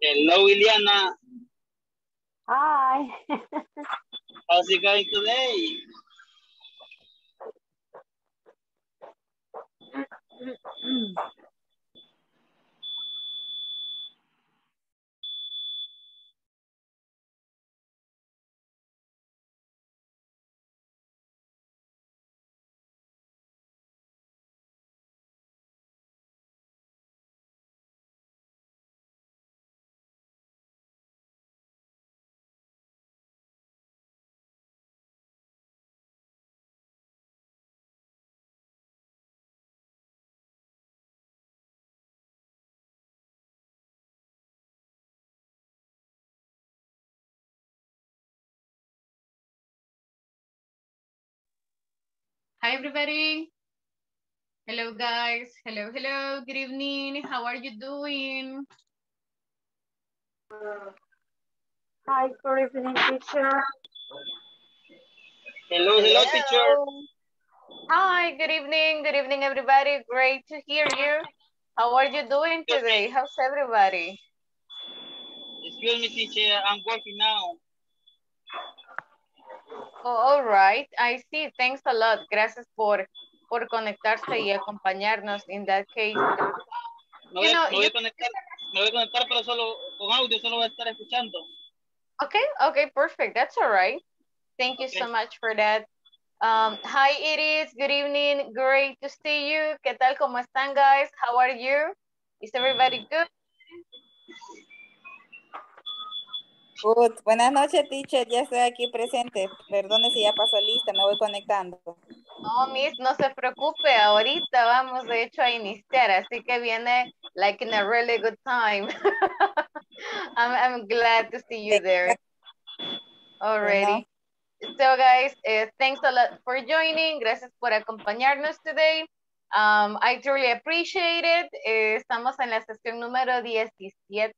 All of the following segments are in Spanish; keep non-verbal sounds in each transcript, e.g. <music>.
Hello, Iliana. Hi. How's it going today? <clears throat> Hi, everybody. Hello, guys. Hello, hello. Good evening. How are you doing? Hi, good evening, teacher. Hello, hello, teacher. Hi, good evening. Good evening, everybody. Great to hear you. How are you doing today? How's everybody? Excuse me, teacher. I'm working now. Oh, all right. I see. Thanks a lot. Gracias por, por conectarse y acompañarnos in that case. Me You voy, know, me voy you- a conectar, me voy a conectar, pero solo con audio, solo voy a estar escuchando. Okay, okay, perfect. That's all right. Thank you so much for that. Um, hi, Iris. Good evening. Great to see you. ¿Qué tal? ¿Cómo están, guys? How are you? Is everybody good? Good. Buenas noches, teacher. Ya estoy aquí presente. Perdone si ya pasó lista, me voy conectando. No, Miss, no se preocupe. Ahorita vamos, de hecho, a iniciar. Así que viene like in a really good time. <laughs> I'm, I'm glad to see you there. Already. So guys, uh, thanks a lot for joining. Gracias por acompañarnos today. Um, I truly appreciate it. Eh, estamos en la sesión número 17.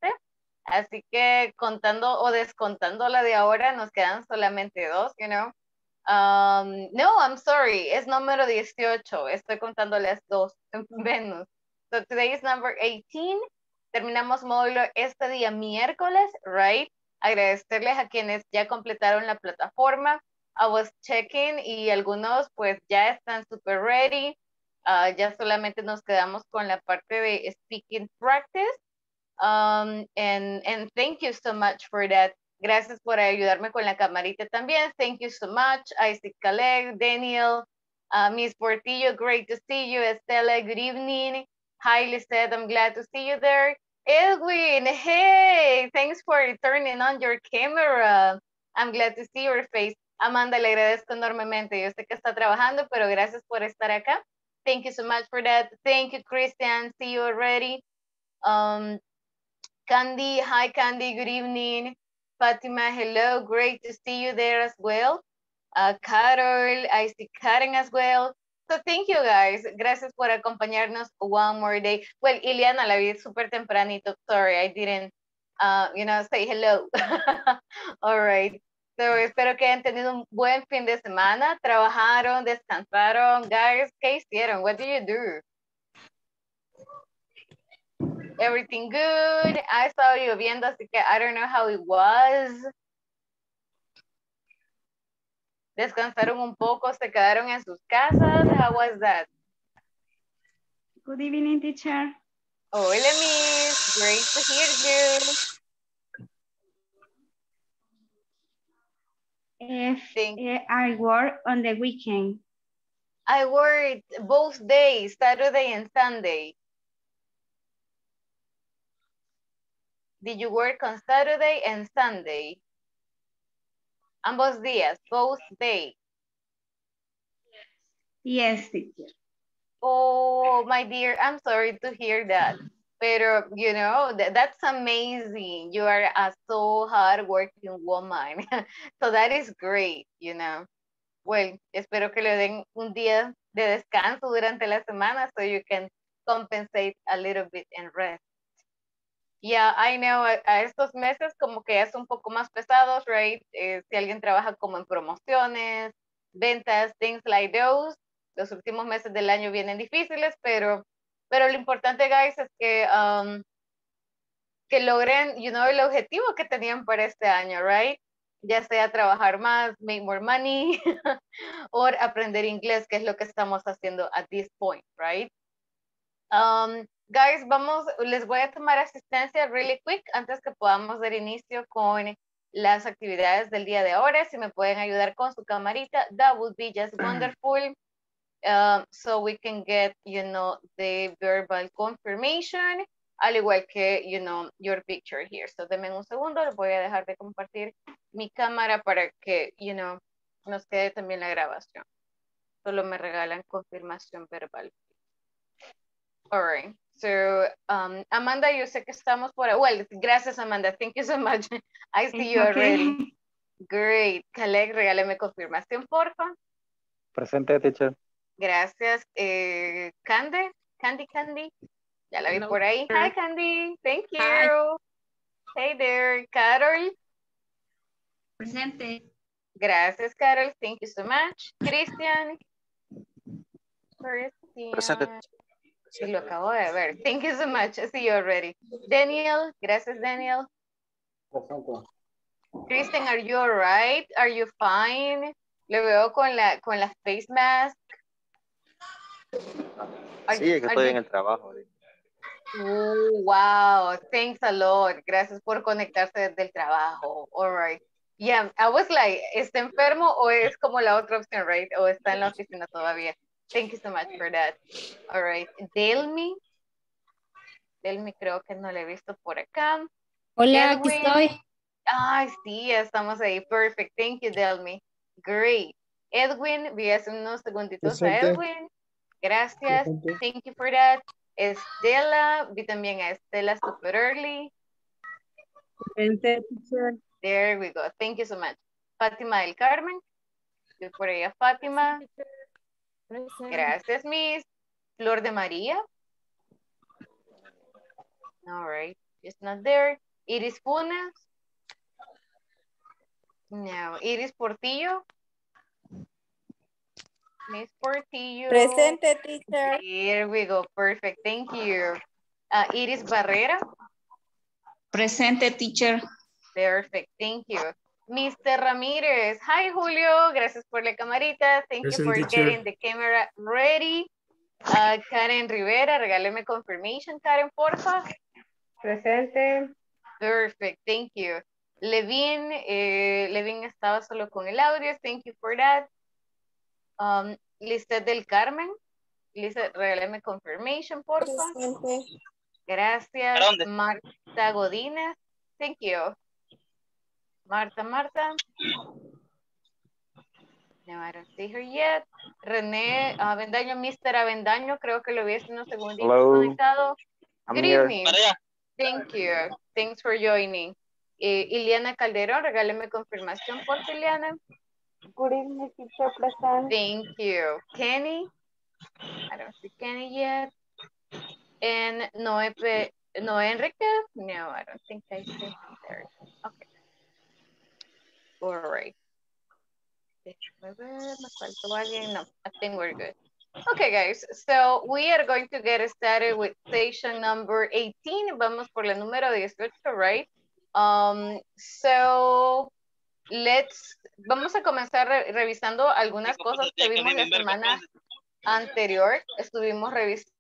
Así que contando o descontando la de ahora, nos quedan solamente dos, you know. Um, no, I'm sorry, es número 18. Estoy contando las dos <laughs> menos. So today is number 18. Terminamos módulo este día miércoles, right? Agradecerles a quienes ya completaron la plataforma. I was checking y algunos pues ya están super ready. Ah, ya solamente nos quedamos con la parte de speaking practice. Um, and, and thank you so much for that. Gracias por ayudarme con la camarita también. Thank you so much. Isaac Caleb, Daniel, uh, Miss Portillo, great to see you. Estela, good evening. Hi, Lisette, I'm glad to see you there. Edwin, hey, thanks for turning on your camera. I'm glad to see your face. Amanda, le agradezco enormemente. Yo sé que está trabajando, pero gracias por estar acá. Thank you so much for that. Thank you, Christian. See you already. Um, Candy, hi Candy, good evening. Fatima, hello, great to see you there as well. Uh, Carol, I see Karen as well. So thank you guys. Gracias por acompañarnos one more day. Well, Ileana, la vi súper tempranito. Sorry, I didn't, uh, you know, say hello. <laughs> All right. So espero que hayan tenido un buen fin de semana. Trabajaron, descansaron. Guys, ¿qué hicieron? What do you do? Everything good. I estaba lloviendo, así que I don't know how it was. Descansaron un poco, se quedaron en sus casas. How was that? Good evening, teacher. Hola, Miss. Great to hear you. If Thank- eh, I work on the weekend, I worked both days, Saturday and Sunday. Did you work on Saturday and Sunday? Ambos días, both days. yes, teacher. Oh, my dear, I'm sorry to hear that. Pero, you know, that, that's amazing. You are a so hardworking woman. <laughs> so that is great, you know. Well, espero que le den un día de descanso durante la semana so you can compensate a little bit and rest. Yeah, I know, a, a estos meses como que es un poco más pesados, right? Eh, si alguien trabaja como en promociones, ventas, things like those, los últimos meses del año vienen difíciles, pero pero lo importante, guys, es que, um, que logren, you know, el objetivo que tenían para este año, right? Ya sea trabajar más, make more money, <laughs> o aprender inglés, que es lo que estamos haciendo at this point, right? Um, guys, vamos, les voy a tomar asistencia really quick antes que podamos dar inicio con las actividades del día de ahora. Si me pueden ayudar con su camarita, that would be just wonderful. Um, so we can get, you know, the verbal confirmation, al igual que, you know, your picture here. So denme un segundo, les voy a dejar de compartir mi cámara para que, you know, nos quede también la grabación. Solo me regalan confirmación verbal. All right. So, um, Amanda, yo sé que estamos por... Well, gracias, Amanda. Thank you so much. <laughs> I see you Okay. already. <laughs> Great. Caleb, regáleme confirmación, porfa. Presente, teacher. Gracias. Eh, Candy, Candy, Candy. Ya la vi por ahí. Hi, Candy. Thank you. Hey there. Carol. Presente. Gracias, Carol. Thank you so much. Christian. Christian. Presente. Sí, lo acabo de ver. <laughs> Thank you so much. I see you already. Daniel. Gracias, Daniel. Kristen, are you alright? Are you fine? Le veo con la, con la face mask. Are- Sí, es que estoy you- en el trabajo. Oh, wow, thanks a lot. Gracias por conectarse desde el trabajo. All right. Yeah, I was like, ¿está enfermo o es como la otra opción, right? O está en la oficina todavía. Thank you so much for that. All right. Delmi. Delmi creo que no le he visto por acá. Hola, aquí Edwin. estoy. Ay, sí, estamos ahí. Perfect. Thank you, Delmi. Great. Edwin, vi hace unos segunditos a. Edwin. Gracias. Presente. Thank you for that. Estela, vi también a Estela super early. There we go. Thank you so much. Fátima del Carmen. Vi por ahí a Fátima. Gracias, Miss. Flor de María. All right. It's not there. Iris Funes. No. Iris Portillo. Miss Portillo. Presente, teacher. Here we go. Perfect. Thank you. Uh, Iris Barrera. Presente, teacher. Perfect. Thank you. Mr. Ramírez. Hi, Julio. Gracias por la camarita. Thank you for teacher. getting the camera ready. Uh, Karen Rivera, regáleme confirmation, Karen, porfa. Presente. Perfect. Thank you. Levin, eh, Levin estaba solo con el audio. Thank you for that. Um, Lisette del Carmen. Lisette, regáleme confirmation, porfa. Gracias. ¿Para dónde? Marta Godínez. Thank you. Marta, Marta. No, I don't see her yet. René Avendaño, Mr. Avendaño, creo que lo vi hace unos segunditos Hello. conectado. I'm Good here. evening. Thank you. Thanks for joining. Eh, Iliana Calderón, regáleme confirmación por Iliana. Good evening, teacher. Present. Thank you. Kenny. I don't see Kenny yet. And Noé, Noé Enrique? No, I don't think I see. All right. Déjame ver, me faltó alguien. No, I think we're good. Okay, guys. So we are going to get started with station number 18. Vamos por la número 18, right? Um, so let's, vamos a comenzar re- revisando algunas cosas que vimos la semana anterior. Estuvimos revisando.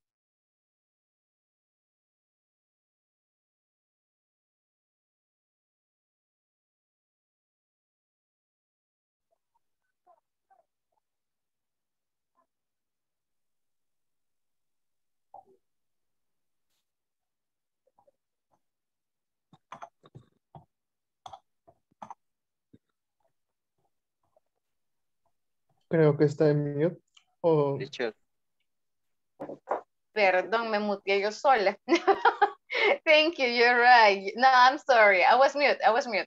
Creo que está en mute. O Teacher. Perdón, me muteé yo sola. <laughs> Thank you. You're right. No, I'm sorry. I was mute. I was mute.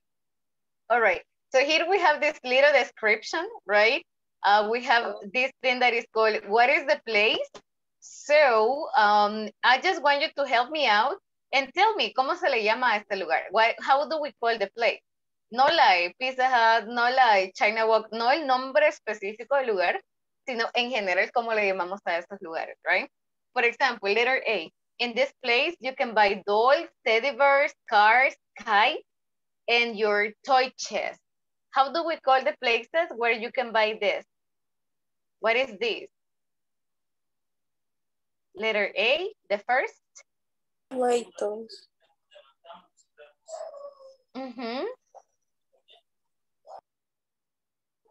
All right. So here we have this little description, right? Uh, we have this thing that is called, what is the place? So um, I just want you to help me out and tell me, ¿cómo se le llama a este lugar? Why, how do we call the place? No la Pizza Hut, no la China Walk, no el nombre específico del lugar, sino en general cómo le llamamos a estos lugares, right? For example, letter A. In this place, you can buy dolls, teddy bears, cars, kites, and your toy chest. How do we call the places where you can buy this? What is this? Letter A, the first. Waitos. Mm -hmm.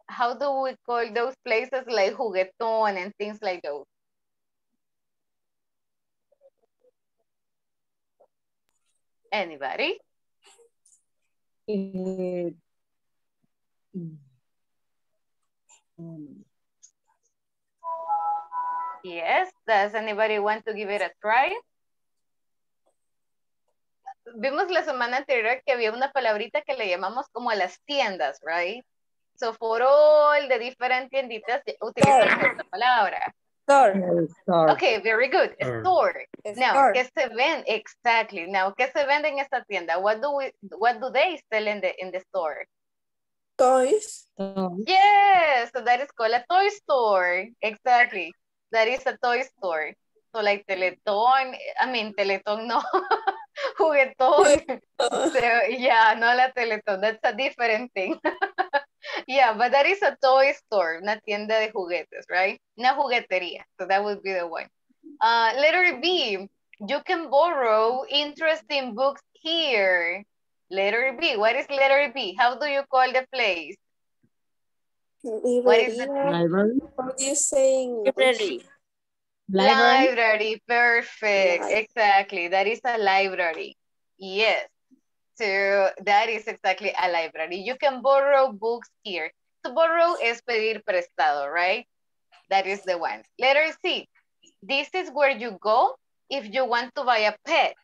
How do we call those places like juguetón and things like those? Anybody? Eh, Yes, does anybody want to give it a try? Vimos la semana anterior que había una palabrita que le llamamos como a las tiendas, right? So for all the different tienditas utilizamos esta palabra. Store. store. Okay, very good. Store. Store. Now, Store. ¿qué se vende? Exactly. Now, ¿qué se vende en esta tienda? What do we, what do they sell in the, in the store? Toys. So, Yes, so that is called a toy store. Exactly. That is a toy store. So like Teletón, I mean Teletón no, <laughs> juguetón. So, <laughs> yeah, no la Teletón, that's a different thing. <laughs> yeah, but that is a toy store, una tienda de juguetes, right? Una juguetería, so that would be the one. Uh, letter B, you can borrow interesting books here. Letter B, what is letter B? How do you call the place? What is the Librería. library. How do you say in English? Library. Library, perfect. Library. Exactly. That is a library. Yes. So that is exactly a library. You can borrow books here. To borrow is pedir prestado, right? That is the one. Letter C. This is where you go if you want to buy a pet.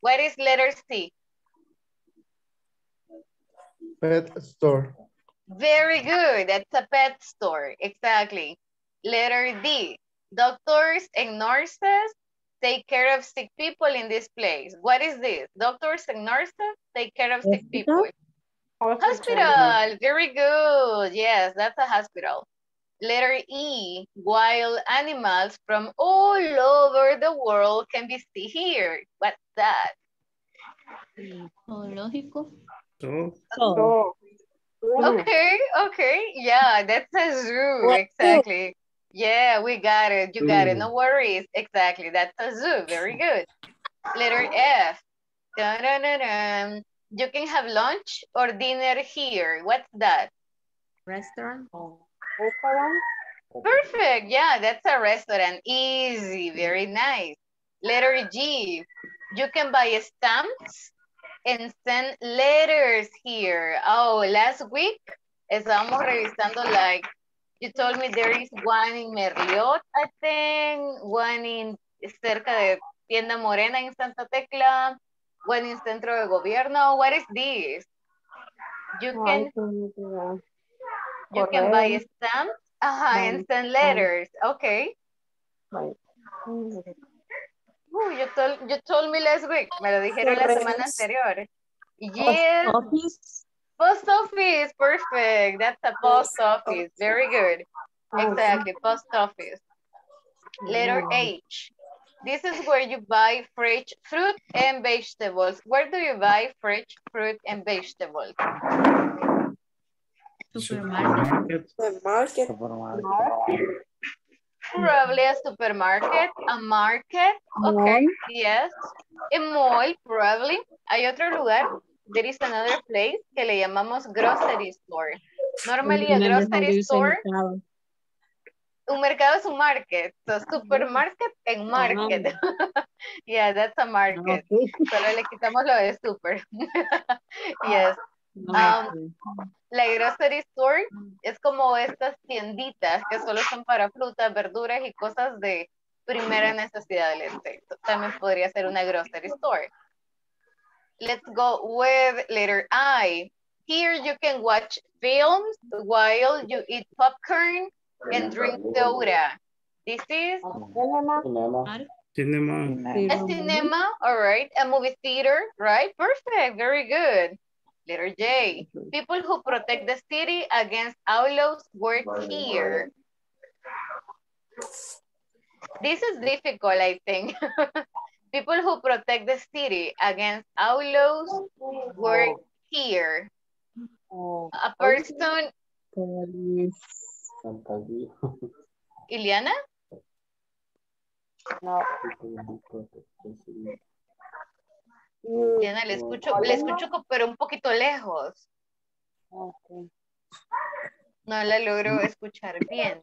What is letter C? Pet store. Very good. That's a pet store. Exactly. Letter D. Doctors and nurses take care of sick people in this place. What is this? Doctors and nurses take care of sick people. Hospital. Very good. Yes, that's a hospital. Letter E. Wild animals from all over the world can be seen here. What's that? Zoológico. So, So, Okay, okay. Yeah, that's a zoo? Exactly. Yeah, we got it. You got it. No worries. Exactly. That's a zoo. Very good. Letter F. Dun-dun-dun-dun. You can have lunch or dinner here. What's that? Restaurant. Restaurant. Perfect. Yeah, that's a restaurant. Easy. Very nice. Letter G. You can buy stamps and send letters here. Oh, last week estábamos revisando like, you told me there is one in Merliot, I think, one in cerca de Tienda Morena in Santa Tecla, one in Centro de Gobierno. What is this? You can you can buy stamps uh and send letters. Okay. Uh, you told you told me last week. Me lo dijeron la semana anterior. Yes, office. Post office. Perfect. That's a post office. Very good. Exactly, post office. Letter H. This is where you buy fresh fruit and vegetables. Where do you buy fresh fruit and vegetables? Supermarket. The market. Supermarket. Probably a supermarket, a market. Okay, yes. A mall, probably. Hay otro lugar. There is another place que le llamamos grocery store. Normally a grocery store, un mercado es un market. So supermarket and market. <laughs> yeah, that's a market. Solo le quitamos lo de super. <laughs> yes. Um, La grocery store es como estas tienditas que solo son para frutas, verduras y cosas de primera necesidad del. También podría ser una grocery store. Let's go with letter I. Here you can watch films while you eat popcorn and drink soda. This is Cinema. Cinema. a cinema, all right. A movie theater, right? Perfect, very good. Letter J. People who protect the city against outlaws work here. This is difficult, I think. <laughs> People who protect the city against outlaws work here. A person, Iliana? Iliana, le escucho, le escucho, pero un poquito lejos. No la logro escuchar bien.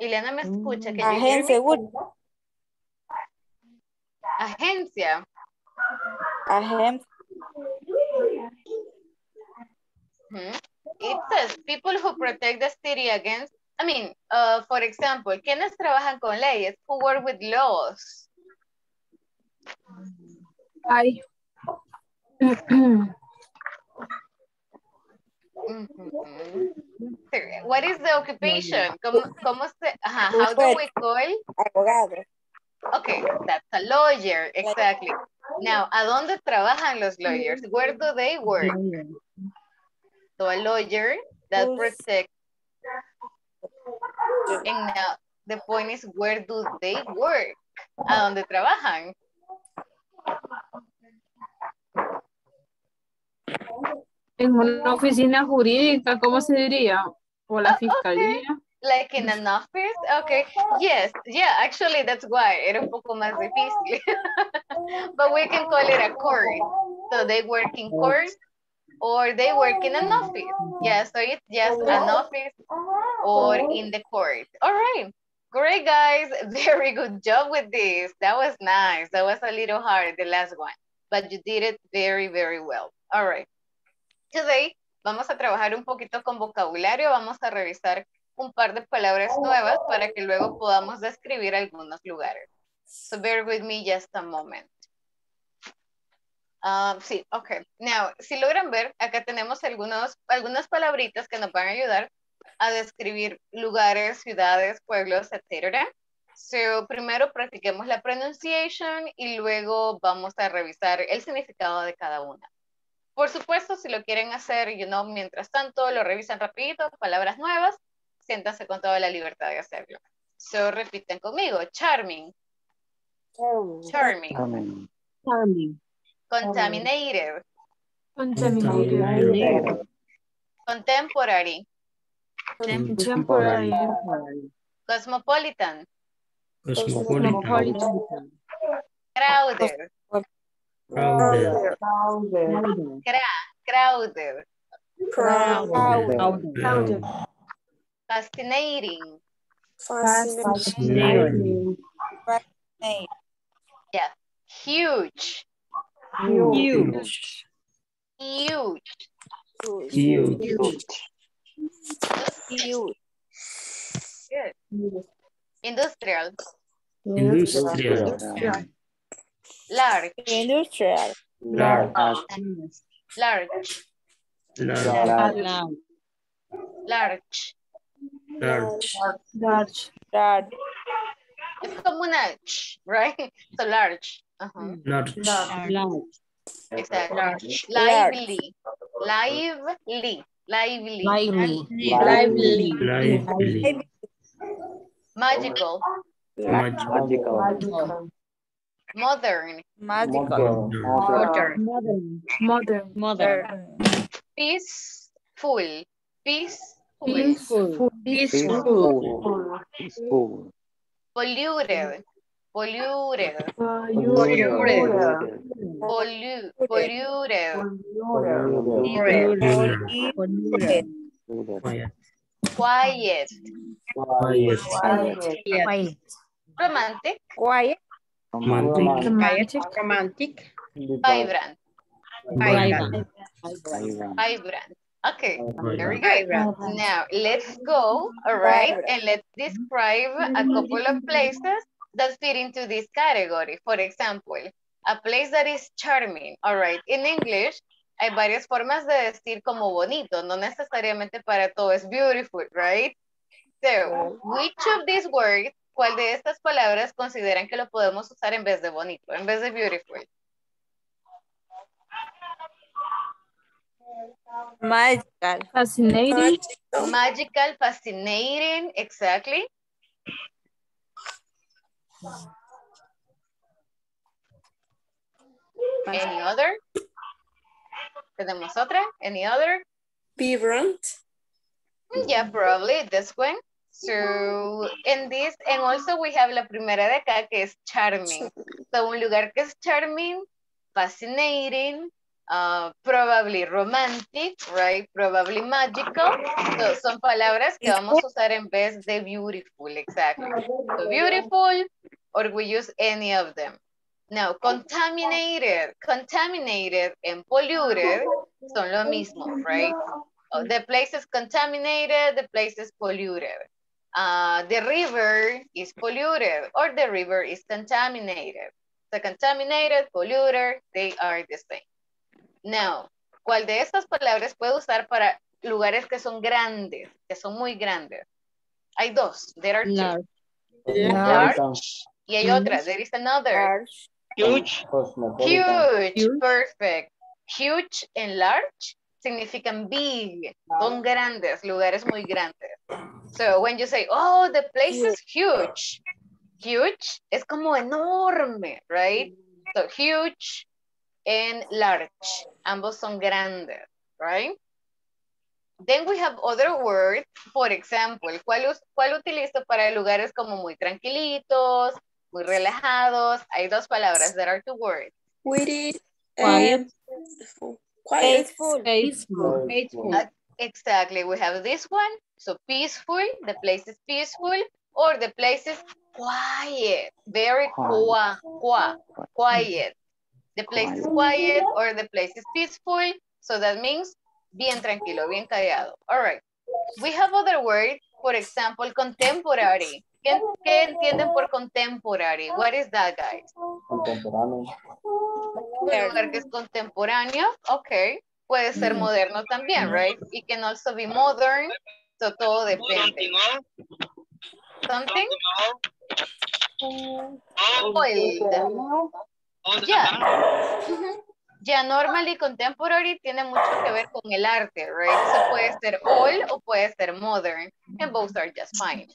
Ileana me escucha. que Agencia, seguro. Agencia. Agencia. Mhm. It says people who protect the city against, I mean, uh, for example, ¿quiénes trabajan con leyes? Who work with laws? I. <clears throat> <clears throat> What is the occupation? ¿Cómo, cómo se, ajá, how do we call? Abogado. Okay, that's a lawyer, exactly. Now, ¿a dónde trabajan los lawyers? Where do they work? So a lawyer that protects. And now the point is where do they work? ¿A dónde trabajan? En una oficina jurídica, ¿cómo se diría? O la ah, fiscalía. Like in an office? Okay. Yes. Yeah, actually that's why. Era un poco más difícil. <laughs> but we can call it a court. So they work in court or they work in an office. Yeah, so it's just an office or in the court. All right. Great, guys. <laughs> Very good job with this. That was nice. That was a little hard, the last one. But you did it very, very well. All right. Today vamos a trabajar un poquito con vocabulario. Vamos a revisar un par de palabras nuevas para que luego podamos describir algunos lugares. So bear with me just a moment. Um, sí, ok. Now, si logran ver, acá tenemos algunos, algunas palabritas que nos van a ayudar a describir lugares, ciudades, pueblos, etc. So, primero practiquemos la pronunciation y luego vamos a revisar el significado de cada una. Por supuesto, si lo quieren hacer, you know, mientras tanto, lo revisan rapidito, palabras nuevas, siéntanse con toda la libertad de hacerlo. So, repiten conmigo. Charming. Charming. Amén. Charming. Contaminated. Contaminated. Contemporary. Contemporary. Cosmopolitan. Cosmopolitan. Crowded. Crowded. Crowded. Crowded. Fascinating. Fascinating. Name. Huge. Huge. Huge. Huge. Huge. Good. Industrial. Industrial. Large. Industrial. Large. Large. Large. Large. Large. Large. Large. Es como una ch, right? So large. Ajá. Large. Exactly. Large. Lively. Lively. Lively. Lively. Lively. Lively. Magical. Magical. Modern. Magical. Modern. Modern. Modern. Peaceful. Peaceful. Peaceful. Peaceful. Peaceful. Polluted. Polluted. Polluted. Pollu polluted. Quiet. Quiet. Quiet. Quiet. Romantic. Quiet. Romantic. Romantic. Vibrant. Vibrant. Vibrant. Okay, very good. Now let's go, all right, and let's describe a couple of places that fit into this category. For example, a place that is charming. All right. In English, hay varias formas de decir como bonito. No necesariamente para todo es beautiful, right? So, which of these words, cuál de estas palabras consideran que lo podemos usar en vez de bonito, en vez de beautiful? Magical. Fascinating. Magical, fascinating, exactly. Any other? ¿Tenemos otra? Any other? Vibrant. Yeah, probably this one. So, in this, and also we have la primera de acá que es charming. So, un lugar que es charming, fascinating, uh, probably romantic, right? Probably magical. So, son palabras que vamos a usar en vez de beautiful, exactly. So, beautiful, or we use any of them. Now, contaminated, contaminated and polluted son lo mismo, right? Oh, the place is contaminated, the place is polluted. Uh, the river is polluted or the river is contaminated. So contaminated, polluted, they are the same. Now, ¿cuál de estas palabras puedo usar para lugares que son grandes, que son muy grandes? Hay dos, there are two. Large. Large. Y hay otra, there is another. Huge. Huge, perfect. Huge and large significan big, son grandes, lugares muy grandes. So when you say, oh, the place is huge, huge es como enorme, right? So huge and large, ambos son grandes, right? Then we have other words, for example, ¿cuál, us- cuál utilizo para lugares como muy tranquilitos, muy relajados? Hay dos palabras, there are two words. Witty. Quiet. And Quiet. Faithful. Faithful. Uh, Exactly, we have this one. So peaceful, the place is peaceful, or the place is quiet, very quiet, quiet, quiet. The place is quiet or the place is peaceful. So that means bien tranquilo, bien callado. All right. We have other words, for example, contemporary. ¿Qué, qué entienden por contemporary? What is that, guys? Contemporáneo. Un lugar que es contemporáneo, ok. Puede ser moderno también, right? It can also be modern, so todo depende. Something old. Ujú. Ya, normally contemporary tiene mucho que ver con el arte, right? So puede ser old o puede ser modern, and both are just fine.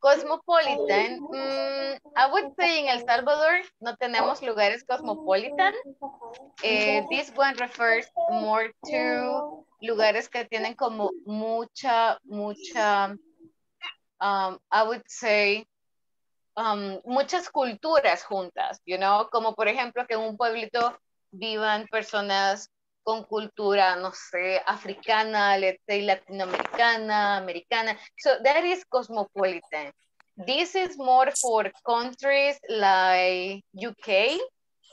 Cosmopolitan, mm, I would say en El Salvador no tenemos lugares cosmopolitan. Eh, this one refers more to lugares que tienen como mucha, mucha, um, I would say, um, muchas culturas juntas, you know, como por ejemplo que un pueblito vivan personas con cultura, no sé, africana, latinoamericana, americana. So that is cosmopolitan. This is more for countries like UK,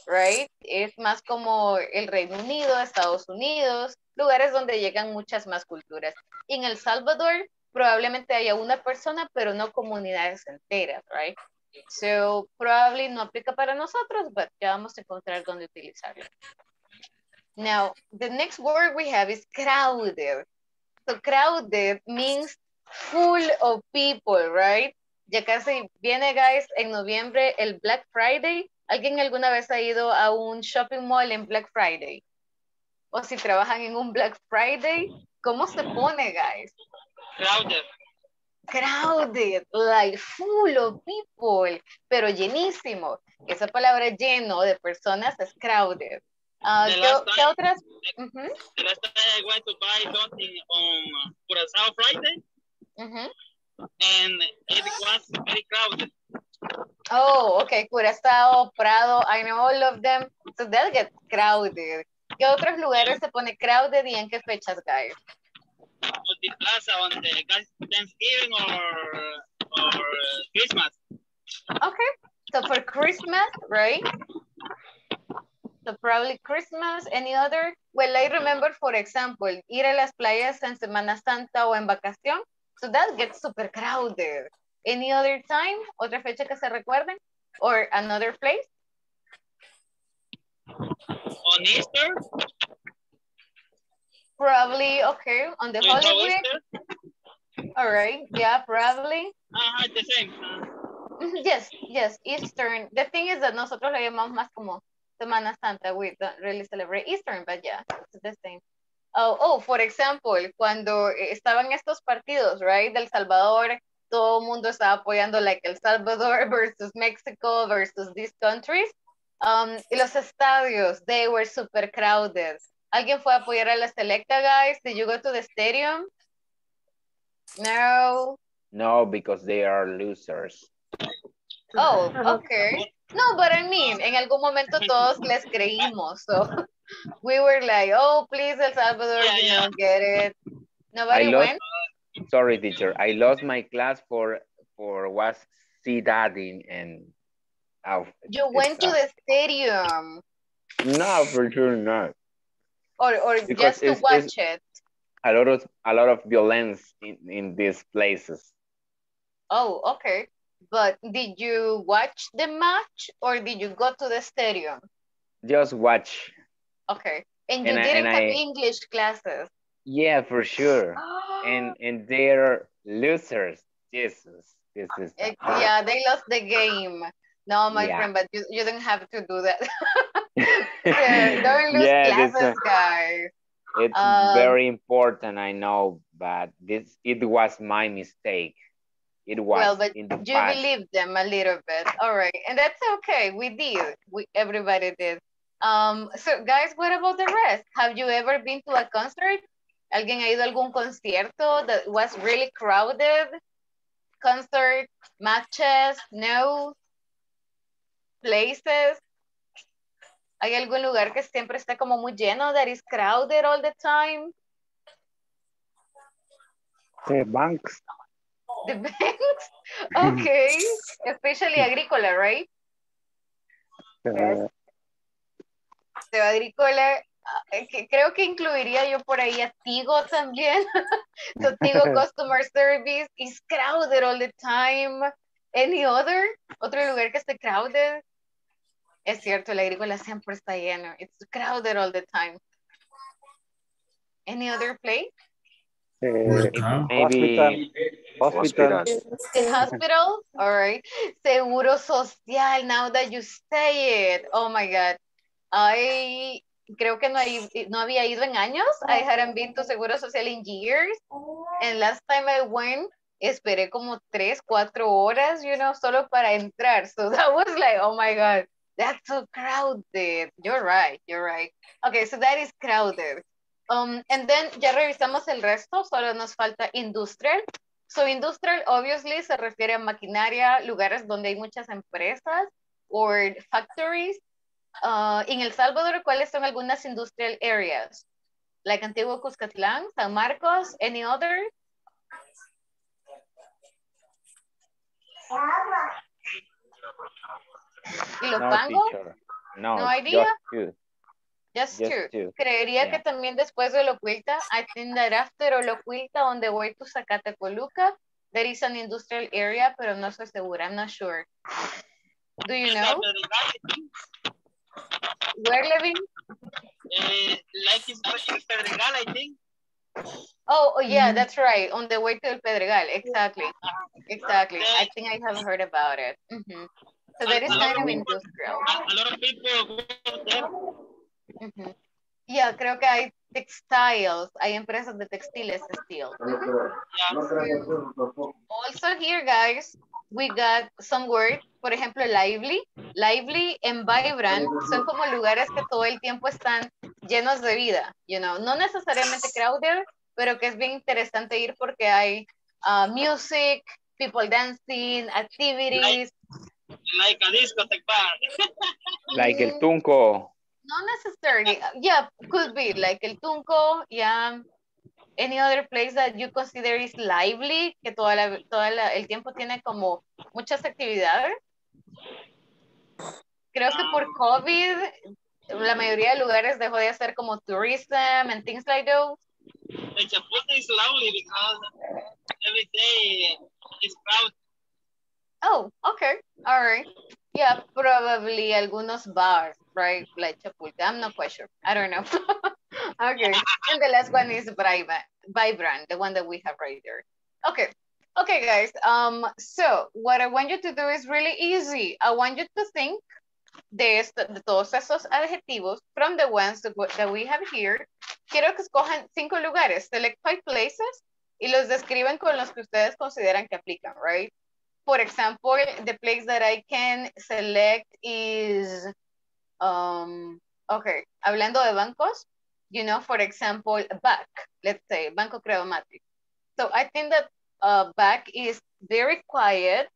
right? Es más como el Reino Unido, Estados Unidos, lugares donde llegan muchas más culturas. En El Salvador probablemente haya una persona, pero no comunidades enteras, right? So, probably no aplica para nosotros, but ya vamos a encontrar dónde utilizarlo. Now, the next word we have is crowded. So, crowded means full of people, right? Ya casi viene, guys, en noviembre el Black Friday. ¿Alguien alguna vez ha ido a un shopping mall en Black Friday? O si trabajan en un Black Friday, ¿cómo se pone, guys? Crowded. Crowded, like full of people, pero llenísimo. Esa palabra lleno de personas es crowded. The ¿qué, qué otras? The last time I went to buy something on Curaçao Friday, ujú. and it was very crowded. Oh, okay, Curazao, Prado, I know all of them. So that gets crowded. ¿Qué otros lugares se pone crowded y en qué fechas, guys? Multiplaza on the Thanksgiving or or Christmas. Okay, so for Christmas, right? So probably Christmas, any other? Well, I remember, for example, ir a las playas en Semana Santa o en vacación. So that gets super crowded. Any other time? ¿Otra fecha que se recuerden? or another place? On Easter? Probably, okay, on the Holy Week. Easter? All right, yeah, probably. Ajá, the same. Mhm, Yes, yes, Eastern. The thing is that nosotros lo llamamos más como Semana Santa. We don't really celebrate Eastern, but yeah, it's the same. Oh, oh, for example, cuando estaban estos partidos, right, del Salvador, todo el mundo estaba apoyando like El Salvador <laughs> versus Mexico versus these countries. Um, y los estadios, they were super crowded. ¿Alguien fue a apoyar a la Selecta, guys? Did you go to the stadium? No. No, because they are losers. Oh, okay. No, but I mean, en algún momento todos les creímos. So <laughs> we were like, oh, please, El Salvador, Yeah, you yeah. know, get it. I Nobody lost, went. sorry, teacher. I lost my class for for was Ciudad in and oh, You went to the stadium no, for sure not. Or, or Because just to watch it. A lot of a lot of violence in, in these places. Oh, okay. But did you watch the match or did you go to the stadium? Just watch. Okay. And you And didn't and have I- English classes. Yeah, for sure. <gasps> And and they're losers. Jesus, this is Eh, Yeah, they lost the game. No, my Yeah. friend, but you, you didn't have to do that. <laughs> Yeah, don't lose Yeah, classes, uh, guys. It's Um, very important, I know, but this it was my mistake. It was Well, but you past. believe them a little bit. All right. And that's okay. We did. We everybody did. Um, so guys, what about the rest? Have you ever been to a concert? ¿Alguien ha ido a algún concierto that was really crowded? Concert, matches, no? Places? ¿Hay algún lugar que siempre está como muy lleno, that is crowded all the time? The banks. The banks? <laughs> Okay. Especially agrícola, right? Uh, de agrícola, ah, eh, creo que incluiría yo por ahí a Tigo también. <laughs> so Tigo <laughs> Customer Service is crowded all the time. Any other? Otro lugar que esté crowded. Es cierto, la agrícola siempre está lleno. It's crowded all the time. Any other place? maybe hospital. The hospital? All right. Seguro social, now that you say it. Oh my God. I creo que no, hay- no había ido en años. I hadn't been to Seguro Social in years. And last time I went, esperé como tres, cuatro horas, you know, solo para entrar. So that was like, oh my God, that's so crowded. You're right, you're right. Okay, so that is crowded. Um, and then ya revisamos el resto, solo nos falta industrial. So industrial obviously se refiere a maquinaria, lugares donde hay muchas empresas or factories. Uh, en El Salvador, ¿cuáles son algunas industrial areas? Like Antiguo Cuscatlán, San Marcos, any other? ¿Y No, teacher. No, No idea? just two. Just Just two. two. Creería Yeah. que también después de Locuilta, I think that after Locuilta, on the way to Zacatecoluca, there is an industrial area, pero no estoy segura, I'm not sure. Do you know? Where living? Uh, like it's in Pedregal, I think. Oh, oh, yeah, that's right. On the way to El Pedregal. Exactly. Exactly. I think I have heard about it. Mhm. So that is kind of industrial. A, lot of people. Yeah, creo que hay textiles. Hay empresas de textiles still. Also here, guys, we got some words. Por ejemplo, lively. Lively and vibrant son como lugares que todo el tiempo están llenos de vida, you know. No necesariamente crowded, pero que es bien interesante ir porque hay uh, music, people dancing, activities. Like a discotheque bar. <laughs> Like el Tunco. Not necessarily. Yeah, could be like El Tunco, yeah. Any other place that you consider is lively, que toda la, toda la- el tiempo tiene como muchas actividades. Creo que por COVID, la mayoría de lugares dejó de hacer como tourism and things like those. The Chapultepec is lovely because every day it's crowded. Oh, okay. All right. Yeah, probably algunos bars, right? Like Chapultepec. I'm not quite sure. I don't know. <laughs> okay. And the last one is Vibrant, the one that we have right there. Okay. Okay, guys. Um, so what I want you to do is really easy. I want you to think de, esto, de todos esos adjetivos from the ones that, that we have here. Quiero que escojan cinco lugares. Select five places y los describen con los que ustedes consideran que aplican, right? For example, the place that I can select is, um, okay, hablando de bancos, you know, for example, back, let's say, Banco Credomatic. So I think that uh, back is very quiet.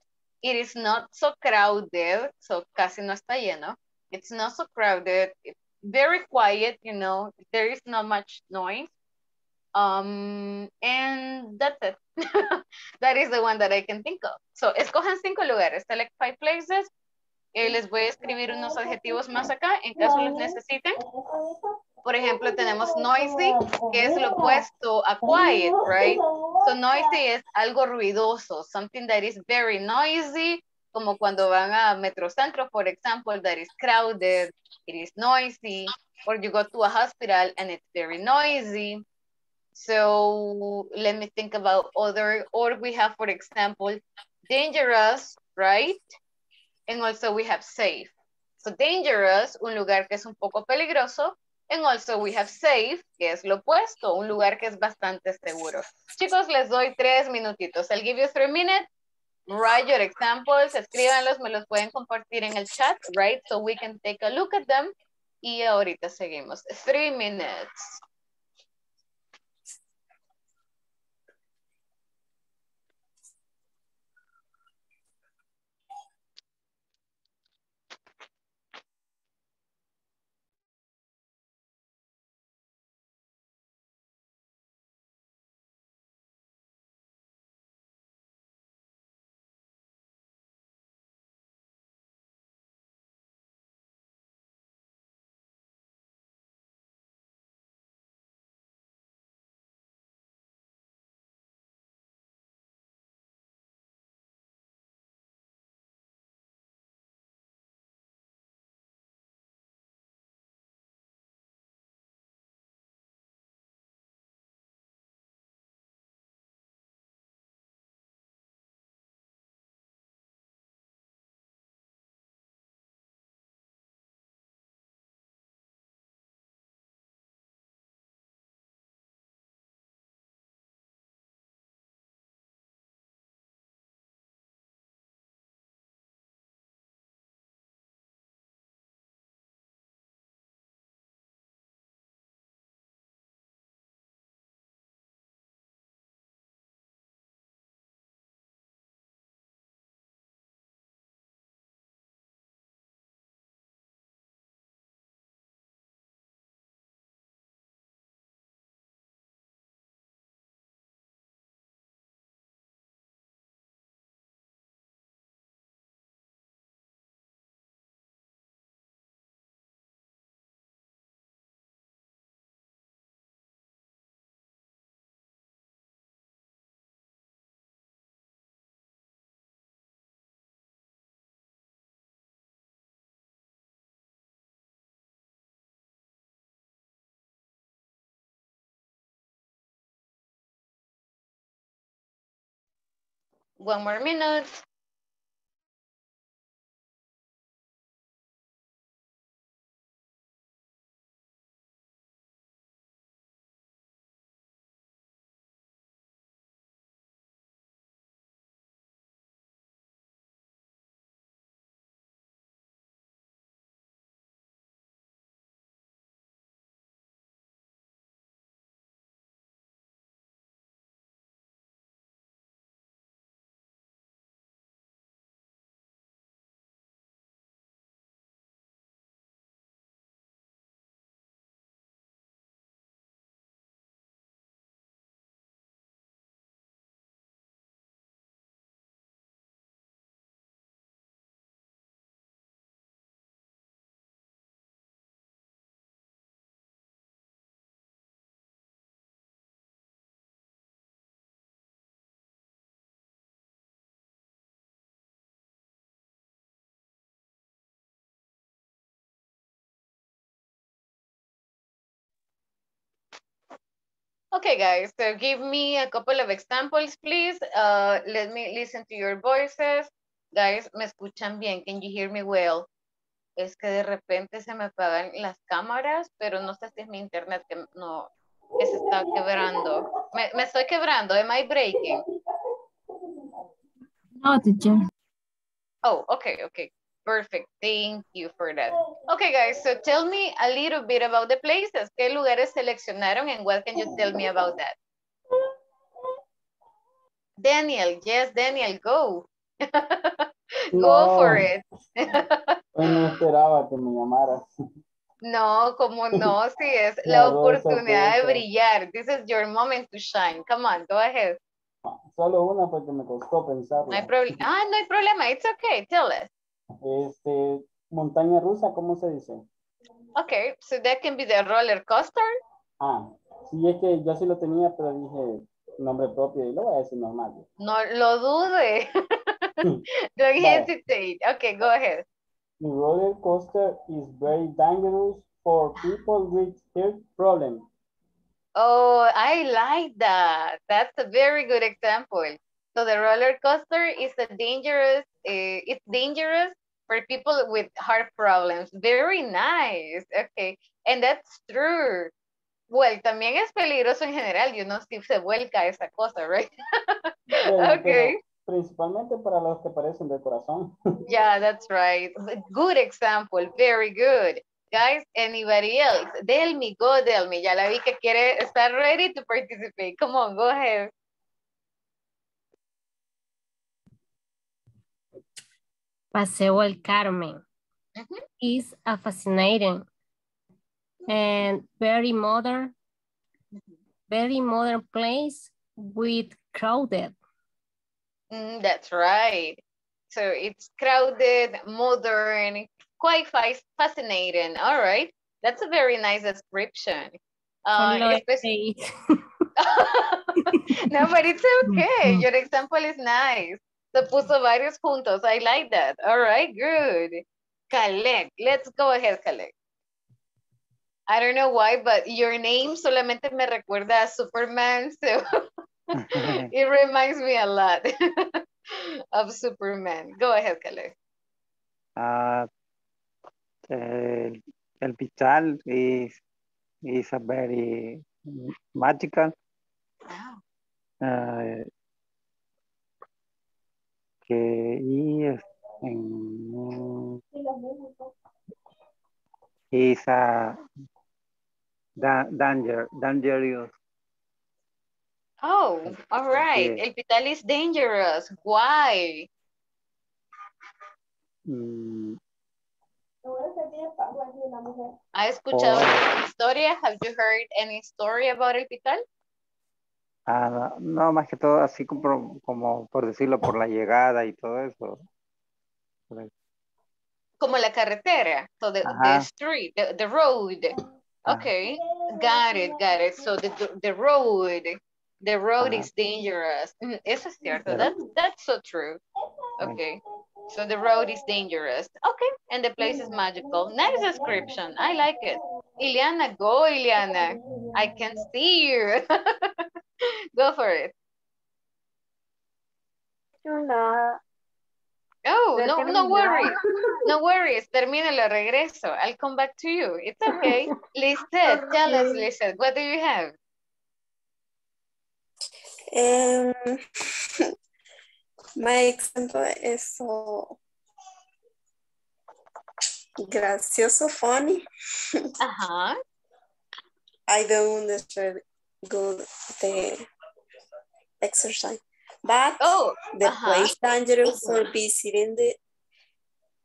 It is not so crowded, so casi no está lleno. It's not so crowded. It's very quiet, you know, there is not much noise. Um, and that's it. <laughs> that is the one that I can think of. So, escojan cinco lugares, select five places. Eh, les voy a escribir unos adjetivos más acá en caso los necesiten. Por ejemplo, tenemos noisy, que es lo opuesto a quiet, right? So, noisy es algo ruidoso, something that is very noisy, como cuando van a Metrocentro, for example, that is crowded, it is noisy, or you go to a hospital and it's very noisy. So let me think about other, or we have, for example, dangerous, right? And also we have safe. So dangerous, un lugar que es un poco peligroso, and also we have safe, que es lo opuesto, un lugar que es bastante seguro. Chicos, les doy tres minutitos. I'll give you three minutes. Write your examples, escríbanlos, me los pueden compartir en el chat, right? So we can take a look at them. Y ahorita seguimos. Three minutes. One more minute. Okay, guys, so give me a couple of examples, please. Uh, let me listen to your voices. Guys, ¿me escuchan bien? Can you hear me well? Es que de repente se me apagan las cámaras, pero no sé si es mi internet que no, que se está quebrando. Me, me estoy quebrando, am I breaking? No, teacher. Oh, okay, okay. Perfect. Thank you for that. Okay, guys, so tell me a little bit about the places. ¿Qué lugares seleccionaron and what can you tell me about that? Daniel, yes, Daniel, go. <laughs> go for it. <laughs> No esperaba que me llamaras. No, como no, si es <laughs> La la oportunidad de rosa. brillar. This is your moment to shine. Come on, go ahead. Solo una porque me costó pensarlo. No hay problema. Ah, no hay problema. It's okay. Tell us. Este, montaña rusa, ¿cómo se dice? Okay, so that can be the roller coaster. Ah, sí, es que yo sí lo tenía, pero dije nombre propio y lo voy a decir normal. No lo dude. <laughs> Don't hesitate. Okay, go ahead. The roller coaster is very dangerous for people with health problems. Oh, I like that. That's a very good example. So the roller coaster is a dangerous, uh, it's dangerous for people with heart problems. Very nice. Okay. And that's true. Well, también es peligroso en general. You know, si se vuelca esa cosa, right? <laughs> Okay. pero principalmente para los que parecen de corazón. <laughs> Yeah, that's right. Good example. Very good. Guys, anybody else? Delmi, go Delmi. Ya la vi que quiere estar ready to participate. Come on, go ahead. Paseo El Carmen is a fascinating and very modern, very modern place with crowded. Mm, that's right. So it's crowded, modern, quite fascinating. All right. That's a very nice description. Uh, <laughs> no, but it's okay. <laughs> Your example is nice. Se puso varios juntos. I like that. All right, good. Caleb, let's go ahead, Caleb. I don't know why, but your name solamente me recuerda a Superman, so <laughs> it reminds me a lot <laughs> of Superman. Go ahead, Caleb. Uh, el, el Pichal is, is a very magical. Uh, y en, is a da, danger, dangerous. Oh, all right. Yeah. El Pital is dangerous. Why? Mm, ¿Ha escuchado Oh. historia? Have you heard any story about El Pital? Ah, no, más que todo así como, como por decirlo, por la llegada y todo eso. Por- Como la carretera. So the, the Ajá. street, the, the road. Okay, got it, got it. So the, the, road, the road Ajá. is dangerous. Mm, Eso es cierto. Pero- That's, so true. Okay. So the road is dangerous. Okay. And the place is magical. Nice description. I like it. Ileana, go, Ileana. I can see you. <laughs> <laughs> go for it. Nada. Oh, no, <laughs> no worries. No worries. Termínalo, regreso. I'll come back to you. It's <laughs> okay. Lisette, tell us, Lisette, what do you have? Um, my example is so gracioso, funny. Uh-huh. I don't understand good the exercise. But Oh, the uh-huh. place dangerous for visiting the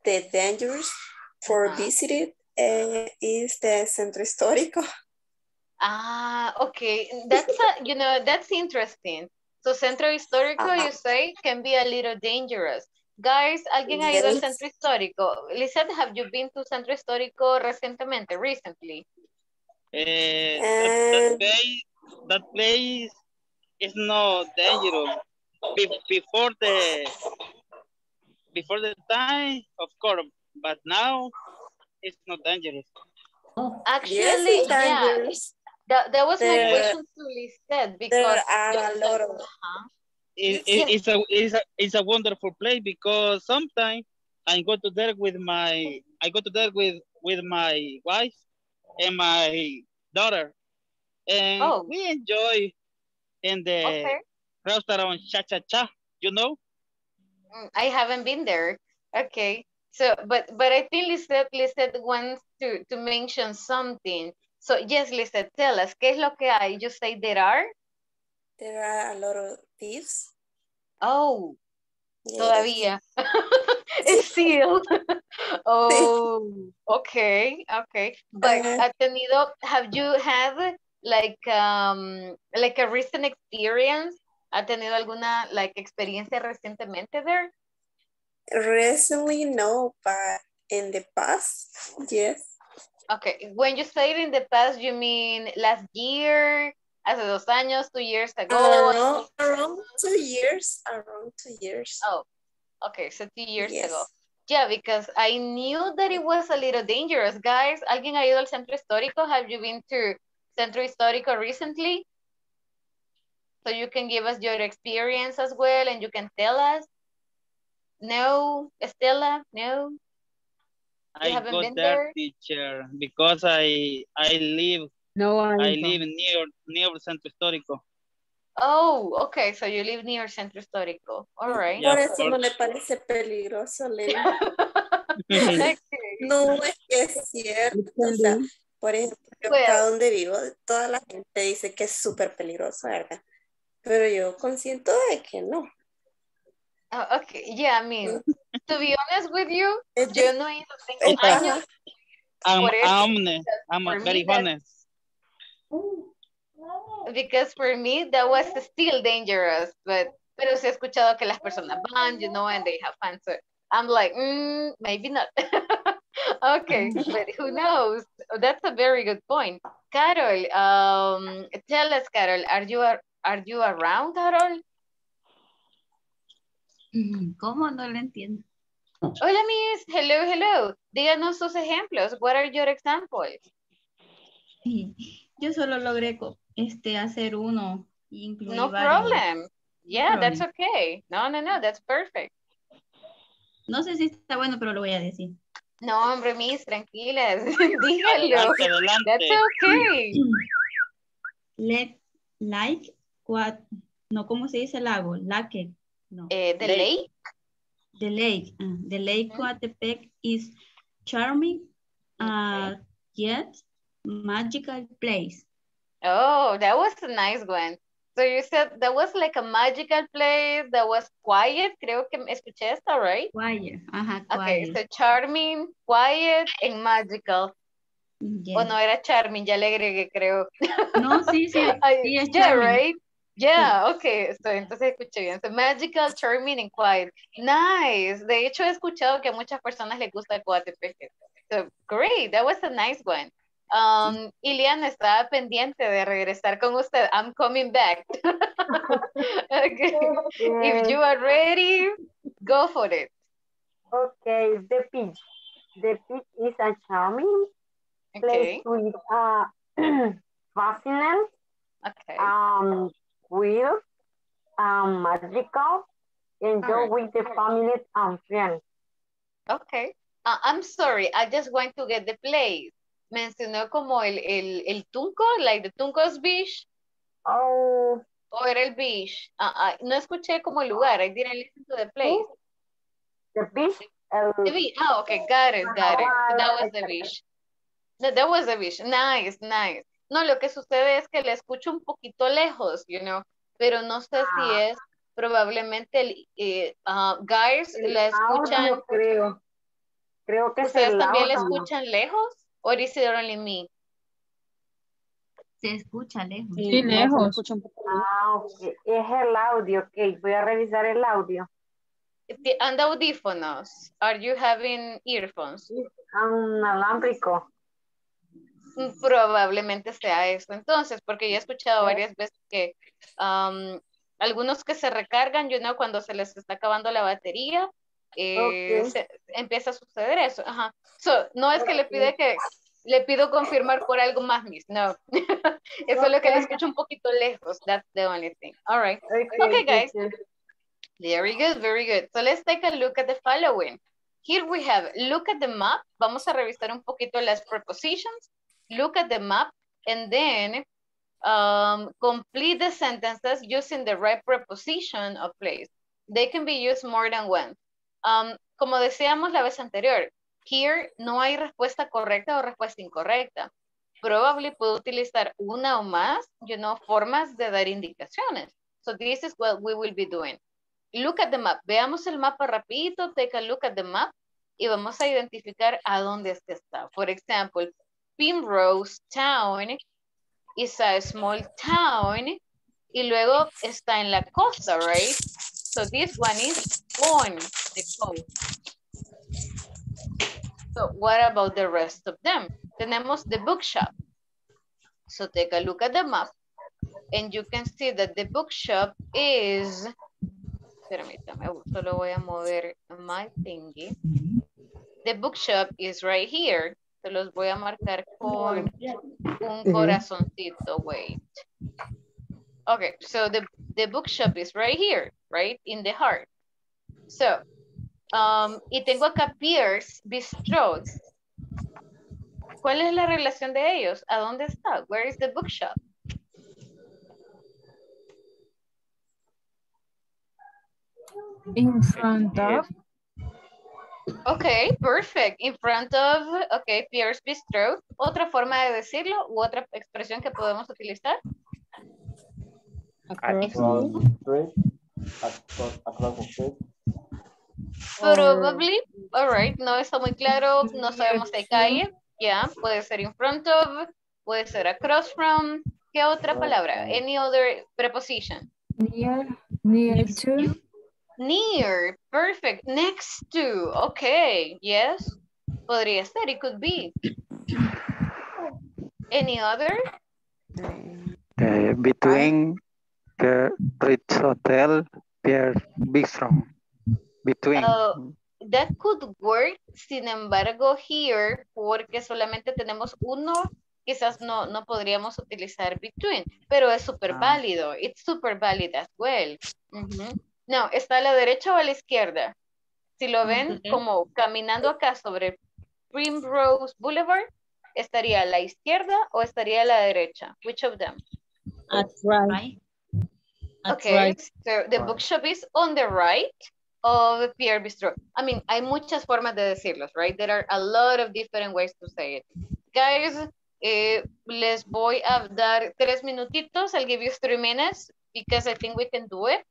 the dangerous for Uh-huh. visiting uh, is the centro histórico. <laughs> Ah, okay. That's a, you know, that's interesting. So centro histórico, Ajá. you say, can be a little dangerous. Guys, ¿alguien ha ido al Yes. centro histórico? Lisette, have you been to centro histórico recientemente, recently? That, that And- place, that place is not dangerous. Be- before the before the time, of course, but now it's not dangerous. Actually, Yes, it's yeah. That, that was my There- question to Lisette because There are a lot of Ajá. It, it, it's a it's a it's a wonderful place because sometimes I go to there with my I go to there with with my wife and my daughter, and Oh. we enjoy in the Okay. restaurant Cha Cha Cha. You know, Mm, I haven't been there. Okay. So, but but I think Lisette, Lisette wants to, to mention something. So, yes, Lisette, tell us, ¿qué es lo que hay? You say there are? there are a lot of thieves. Oh, Yes. todavía. <laughs> It's still. <laughs> oh, okay, okay. But Uh, ha tenido, have you had like um like a recent experience? ¿Ha tenido alguna like experiencia recientemente there? Recently, no, but in the past, yes. Okay, when you say in the past, you mean last year, hace dos años, two years ago? Around, around two years, around two years. Oh, okay, so two years Yes. ago. Yeah, because I knew that it was a little dangerous. Guys, ¿alguien ha ido al centro histórico? Have you been to centro histórico recently? So you can give us your experience as well and you can tell us. No, Estela, no. I haven't go been there, there? teacher, because I I live No, I, I don't. live near near Centro Histórico. Oh, okay, so you live near centro histórico. All right. Yeah, Por eso no course. le parece peligroso, Leli. <laughs> No, es que es cierto. O sea, por ejemplo, yo Well- acá donde vivo, toda la gente dice que es súper peligroso, ¿verdad? Pero yo consiento de que no. Oh, okay, yeah, I mean, to be honest with you, yo no he ido, tengo años I'm, Por eso, I'm honest. I'm very that- honest. because for me that was still dangerous, but pero sí he escuchado que las personas van, you know, and they have fun, so I'm like, mm, maybe not. <laughs> okay, but who knows? That's a very good point. Carol, um, tell us, Carol, are you ar- are you around, Carol? ¿Cómo? No lo entiendo. Hola, Miss. Hello, hello. Díganos sus ejemplos. What are your examples? Yo solo logré este, hacer uno incluir No varios. problem. Yeah, that's problem. okay. No, no, no, that's perfect. No sé si está bueno, pero lo voy a decir. No, hombre, Miss, tranquilas. <laughs> Adelante. That's okay. Let, like, what, no, ¿cómo se dice lago? Lake, no. Eh, the Lake. lake. The lake, uh, the lake Coatepec is charming, uh, yet magical place. Oh, that was a nice one. So you said that was like a magical place that was quiet. Creo que me escuché esto, right? Quiet, ajá, Okay, quiet. so charming, quiet, and magical. Yes. O no era charming, ya le agregué, creo. No, sí, sí, <laughs> sí, es yeah, charming. right? Yeah, okay. So, entonces escuché bien. So, magical, charming, and quiet. Nice. De hecho, he escuchado que a muchas personas les gusta el Coatepeque. So, great. That was a nice one. Um, Iliana estaba pendiente de regresar con usted. I'm coming back. <laughs> okay. If you are ready, go for it. Okay, the beach. The beach is a charming place with uh, <clears throat> fascinating, Okay. um, weird, um, magical, enjoy Alright. with the family and friends. Okay. Uh, I'm sorry, I just want to get the place. Mencionó como el, el, el Tunco, like the Tunco's Beach, Oh, o era el beach. Ah, ah, no escuché como el lugar, I didn't listen to the place. the beach. Uh, The beach, oh, okay, got it, got it. That was the beach. That was the beach, nice, nice. No, lo que sucede es que le escucho un poquito lejos, you know, pero no sé si es probablemente el, eh, ah, guys, el la escuchan, audio, creo. Creo que es ¿ustedes el también la escuchan lejos? ¿O is it only me? Se escucha lejos. Sí, lejos. Ah, ok. Es el audio, ok. Voy a revisar el audio. Ti- Anda audífonos. Are you having earphones? Un alámbrico. Mm, Probablemente sea eso. Entonces, porque ya he escuchado varias veces que um, algunos que se recargan, yo know, cuando se les está acabando la batería, eh, Ok. se- empieza a suceder eso. Ajá. So, no es que le pide que, Le pido confirmar por algo más, Miss. No. <laughs> Eso es lo que le escucho un poquito lejos. That's the only thing. All right. Okay, guys. Very good, very good. So let's take a look at the following. Here we have, look at the map. Vamos a revisar un poquito las prepositions. Look at the map and then um, complete the sentences using the right preposition of place. They can be used more than once. Um, como decíamos la vez anterior, here no hay respuesta correcta o respuesta incorrecta. Probably puedo utilizar una o más, you know, formas de dar indicaciones. So this is what we will be doing. Look at the map. Veamos el mapa rapidito. Take a look at the map. Y vamos a identificar a dónde es que está. For example, Primrose Town is a small town. Y luego está en la costa, right? So this one is on the coast. So what about the rest of them? Tenemos the bookshop. So take a look at the map. And you can see that the bookshop is Permítame, solo voy a mover my thingy. The bookshop is right here. Se los voy a marcar con un corazoncito, wait. Okay, so the, the bookshop is right here, right? In the heart. So, um, y tengo acá Pierce Bistro. ¿Cuál es la relación de ellos? ¿A dónde está? Where is the bookshop? In front of. Ok, perfect. In front of, ok, Pierce Bistro. ¿Otra forma de decirlo u otra expresión que podemos utilizar? Across the street. Across, across the street. Probably. All right, no está muy claro. No sabemos de calle. Ya, puede ser in front of, puede ser across from. ¿Qué otra palabra? Any other preposition? Near, near to. Near, perfect. Next to, okay, yes. Podría ser, it could be. Any other? Uh, between the Ritz Hotel, Pierre Bistro. Between. Uh, that could work, sin embargo, here, porque solamente tenemos uno, quizás no, no podríamos utilizar between, pero es súper válido. It's super valid as well. Ujú. No, ¿está a la derecha o a la izquierda? Si lo ven como caminando acá sobre Primrose Boulevard, ¿estaría a la izquierda o estaría a la derecha? Which of them? At right. At Okay, right. so the bookshop is on the right of Pierre Bistro. I mean, hay muchas formas de decirlos, right? There are a lot of different ways to say it. Guys, eh, les voy a dar tres minutitos. I'll give you three minutes because I think we can do it.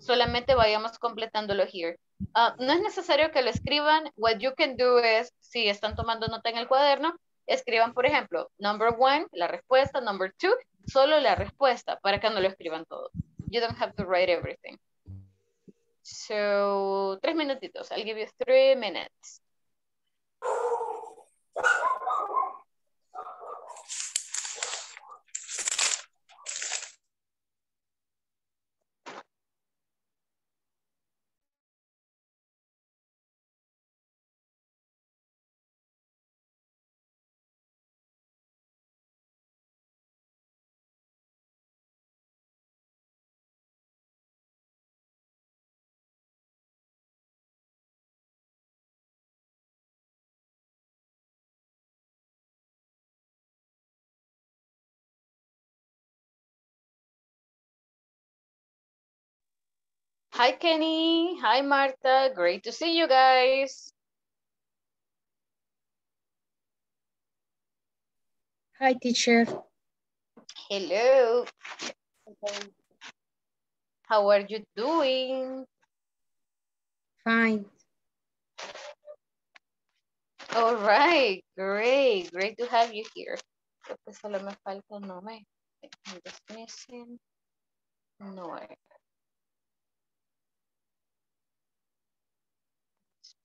Solamente vayamos completándolo here. Ah, no es necesario que lo escriban. What you can do is, si están tomando nota en el cuaderno, escriban, por ejemplo, number one, la respuesta, number two, solo la respuesta, para que no lo escriban todo. You don't have to write everything. So, tres minutitos. I'll give you three minutes. <sighs> Hi, Kenny. Hi, Marta. Great to see you guys. Hi, teacher. Hello. How are you doing? Fine. All right, great. Great to have you here. Creo que solo me falta no me. I'm just missing. No.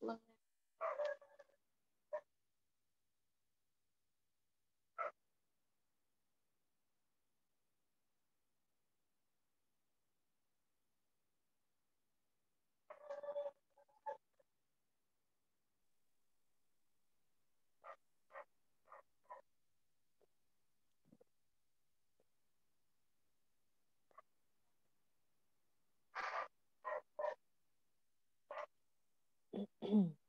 I- Mm-hmm.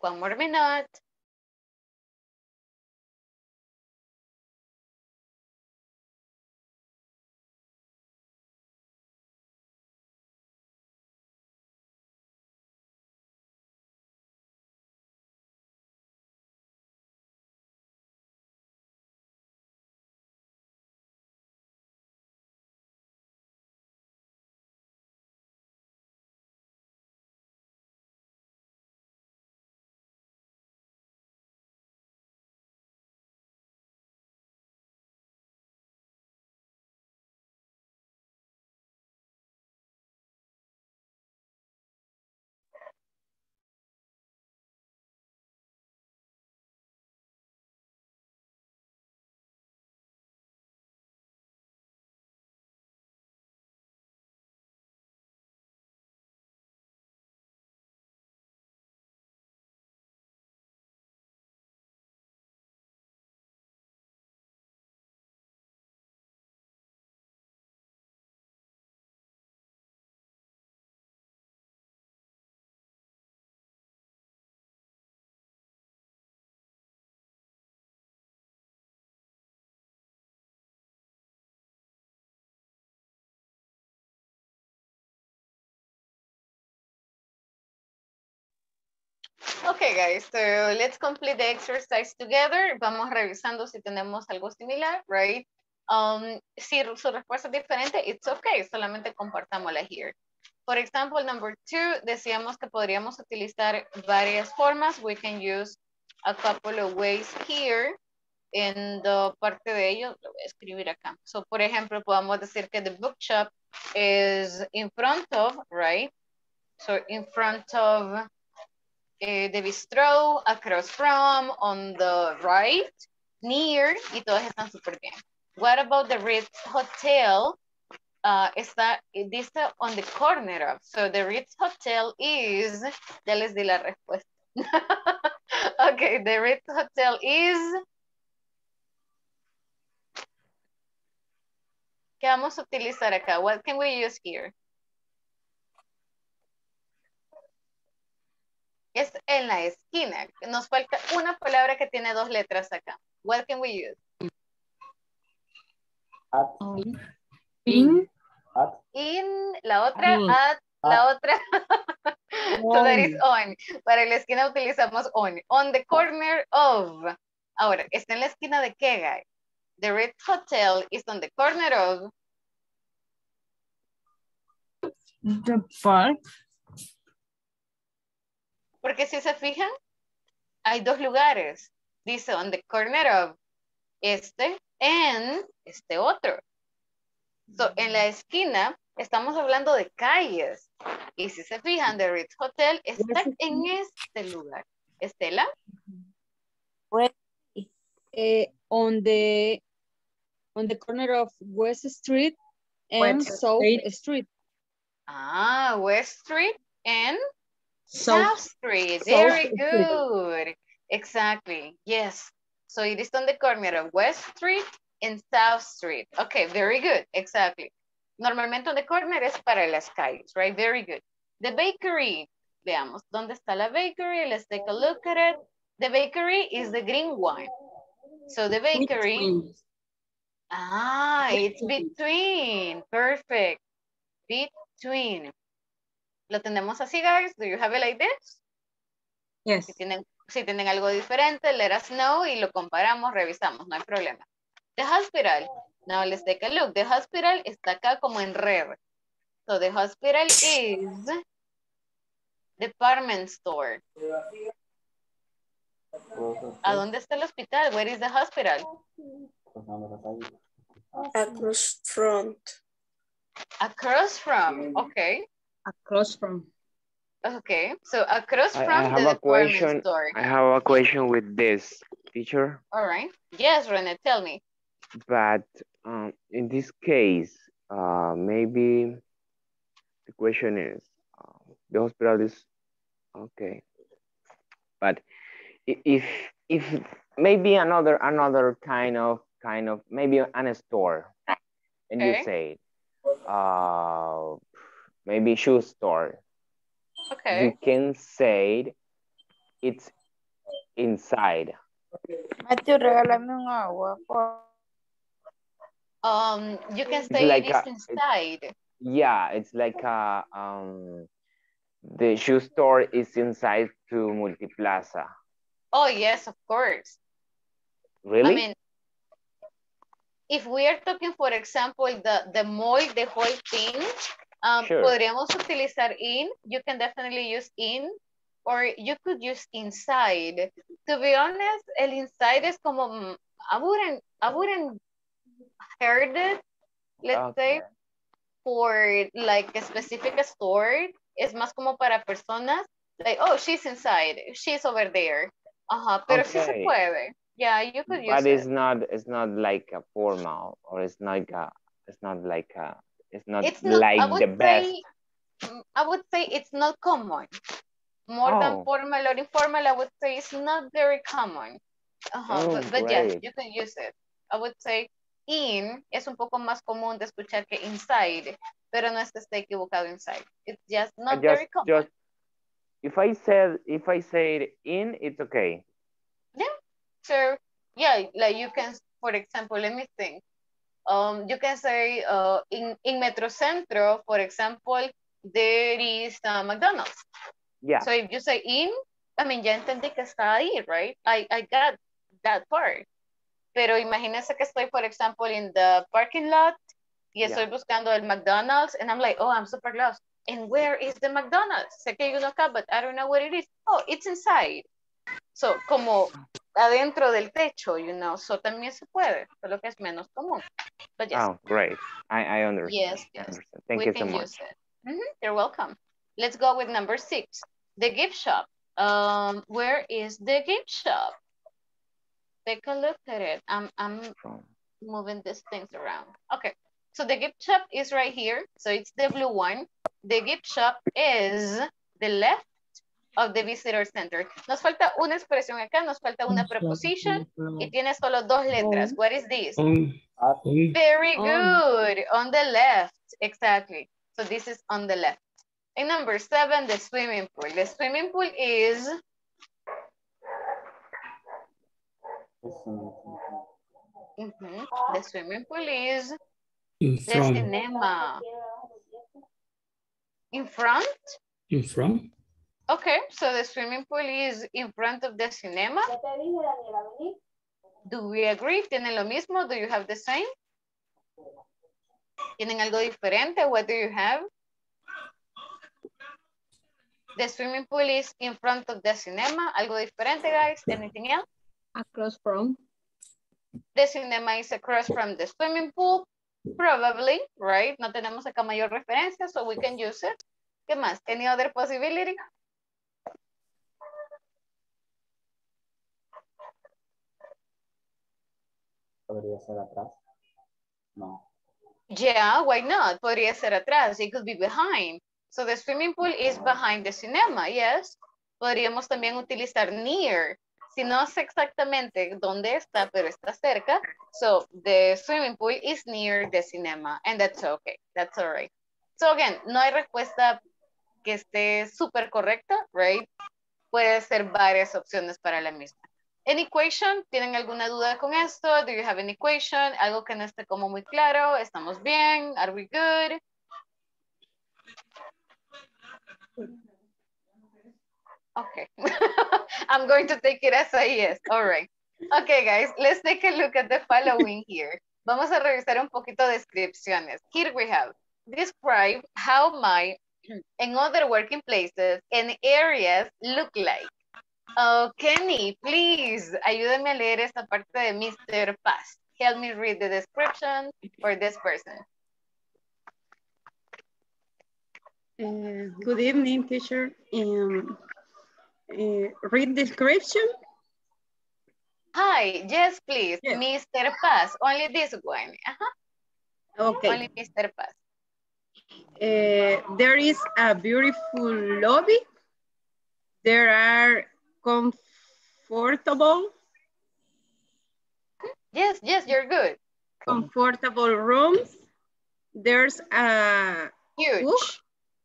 One more Okay, guys, so let's complete the exercise together. Vamos revisando si tenemos algo similar, right? Um, si su respuesta es diferente, it's okay, solamente compartámosla here. For example, number two, decíamos que podríamos utilizar varias formas. We can use a couple of ways here. En the parte de ello, lo voy a escribir acá. So, por ejemplo, podemos decir que the bookshop is in front of, right? So, in front of eh, the bistro, across from, on the right, near, y todas están súper bien. What about the Ritz Hotel? Uh, está, dice on the corner of. So the Ritz Hotel is, ya les di la respuesta. <laughs> okay, the Ritz Hotel is. ¿Qué vamos a utilizar acá? What can we use here? Es en la esquina. Nos falta una palabra que tiene dos letras acá. What can we use? In. In, la otra, In. at, la otra. so that is on. Para la esquina utilizamos on. On the corner of. Ahora, ¿está en la esquina de qué, guy? The Red Hotel is on the corner of. The park. Porque si se fijan, hay dos lugares. Dice on the corner of este and este otro. So, en la esquina estamos hablando de calles. Y si se fijan, the Ritz Hotel está en este lugar. Estela. Eh, on the on the corner of West Street and West South Street. Street. Ah, West Street and South- Street. South Very Street. <laughs> good. Exactly. Yes. So it is on the corner of West Street and South Street. Okay, very good. Exactly. Normalmente on the corner es para las calles, right? Very good. The bakery. Veamos, ¿dónde está la bakery? Let's take a look at it. The bakery is the green one. So the bakery. Ah, it's between. Perfect. between. Lo tenemos así, guys. Do you have it like this? Yes. Si tienen, si tienen algo diferente, let us know y lo comparamos, revisamos, no hay problema. The hospital. Now let's take a look. The hospital está acá como en red. So the hospital is department store. ¿A dónde está el hospital? Where is the hospital? Across front. Across from, okay. Across from. Okay, so across I, from I the have a question. store. I have a question with this teacher, All right. Yes, Rene, tell me. but um, in this case, uh, maybe the question is uh, the hospital is okay, but if if maybe another another kind of kind of maybe an a store, and you say uh maybe shoe store, Okay. you can say it's inside. Matthew, regálame un agua. Um, you can It's say like it is a- it- inside. Yeah, it's like a um the shoe store is inside to Multiplaza. Oh, yes, of course. Really? I mean, if we are talking, for example, the, the mall, the whole thing, um, Sure. podríamos utilizar in, you can definitely use in, or you could use inside. To be honest, el inside es como, mm, I wouldn't, I wouldn't heard it, let's say, for like a specific store. Es más como para personas, like, oh, she's inside, she's over there. Ajá, pero sí se puede. Yeah, you could use but it. it's not it's not like a formal or it's not a it's not like a it's not It's not, like I the best. say, I would say it's not common. More Oh. than formal or informal, I would say it's not very common. Uh-huh, Oh, but, but yes, you can use it. I would say in es un poco más común de escuchar que inside, pero no es que esté equivocado inside. It's just not just very common. just if I said if I say in, it's okay. Yeah, so yeah, like you can, for example, let me think. Um, you can say uh, in, in Metrocentro, for example, there is a McDonald's. Yeah. So if you say in, I mean, ya entendí que está ahí, right? I, I got that part. Pero imagínense que estoy, for example, in the parking lot y estoy Yeah. buscando el McDonald's and I'm like, oh, I'm super lost. And where is the McDonald's? Sé que hay uno acá, but I don't know what it is. Oh, it's inside. So, como adentro del techo, you know. So, también se puede, solo que es menos común. But yes, Oh, great. I I understand. yes, yes. understand. Thank we you so much. use it. Mhm, You're welcome. Let's go with number six. The gift shop. Um, where is the gift shop? Take a look at it. I'm I'm moving these things around. Okay. So the gift shop is right here. So it's the blue one. The gift shop is the left of the visitor center. Nos falta una expresión acá, nos falta una preposition y tiene solo dos letras. What is this? On, Very good. On the left. Exactly. So this is on the left. And number seven, the swimming pool. The swimming pool is the swimming pool is in the cinema. In front? in front, Okay, so the swimming pool is in front of the cinema. Do we agree? ¿Tienen lo mismo? Do you have the same? ¿Tienen algo diferente? What do you have? The swimming pool is in front of the cinema. ¿Algo diferente, guys? Anything else? Across from. The cinema is across from the swimming pool. Probably, right? No tenemos acá mayor referencia, so we can use it. ¿Qué más? Any other possibility? Podría ser atrás. No. Yeah, why not? Podría ser atrás. It could be behind. So the swimming pool is behind the cinema, yes. Podríamos también utilizar near. Si no sé exactamente dónde está, pero está cerca. So the swimming pool is near the cinema. And that's okay. That's all right. So again, no hay respuesta que esté súper correcta, right? Puede ser varias opciones para la misma. Any question? ¿Tienen alguna duda con esto? Do you have any question? Algo que no esté como muy claro. ¿Estamos bien? Are we good? Okay. <laughs> I'm going to take it as a yes. All right. Okay, guys, let's take a look at the following here. Vamos a revisar un poquito descripciones. Here we have, describe how my <clears throat> and other working places and areas look like. Oh, Kenny, please, ayúdame a leer esta parte de Mr. Paz. Help me read the description for this person. Uh, good evening, teacher. Um, uh, read description. Hi, yes, please, Mr. Paz, only this one. Uh-huh. Okay. Only Mr. Paz. Uh, there is a beautiful lobby. There are comfortable, Yes, yes, you're good. comfortable rooms. There's a Huge.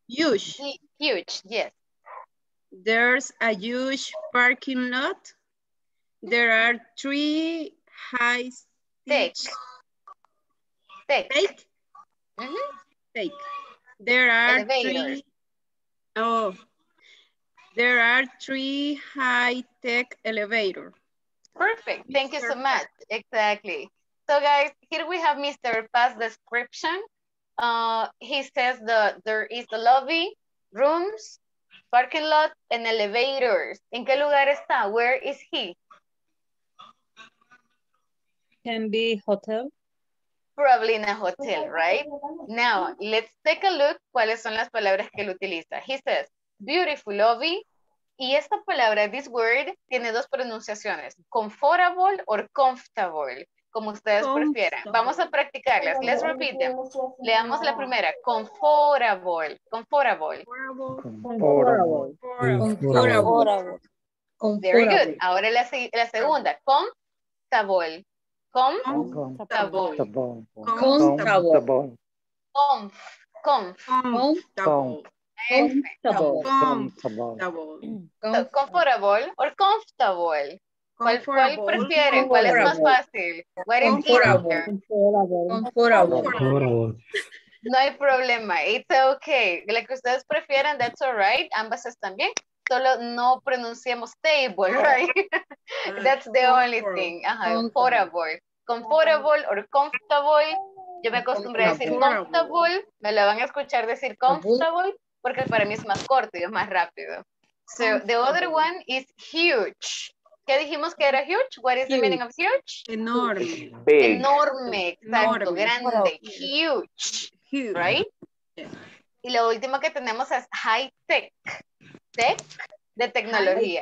huge. Huge, yes. There's a huge parking lot. There are three high stage Thick. Take. Mhm. Take. There are Elevators. three. Oh, there are three high-tech elevators. Perfect. Thank you so much. Exactly. So guys, here we have Mr. Paz description. Uh, he says that there is a lobby, rooms, parking lot, and elevators. ¿En qué lugar está? Where is he? Can be hotel. Probably in a hotel, right? Now, let's take a look cuáles son las palabras que él utiliza. He says, beautiful lobby. Y esta palabra, this word, tiene dos pronunciaciones, comfortable or comfortable, como ustedes prefieran. Vamos a practicarlas. Let's repeat them. Leamos la primera, comfortable, comfortable. Comfortable. Comfortable. Very good. Ahora la, la segunda, comfortable. Comfortable. Comfortable. Comfortable. Conf, Comfortable. Comfortable. So, comfortable or comfortable. ¿Cuál, cuál Comfortable. prefieren? ¿Cuál es más fácil? What is easier? Comfortable. No hay problema. It's okay. La que ustedes prefieran, that's all right. Ambas están bien. Solo no pronunciemos stable, right? <laughs> that's the only thing. Ajá, comfortable. Comfortable or comfortable. Yo me acostumbré a decir comfortable. Me lo van a escuchar decir comfortable porque para mí es más corto y es más rápido. So the other one is huge. ¿Qué dijimos que era huge? What is the meaning of huge? Enorme. Big. Enorme, exacto, Enorme. grande, huge, Huge. right? Y lo último que tenemos es high tech, tech de tecnología.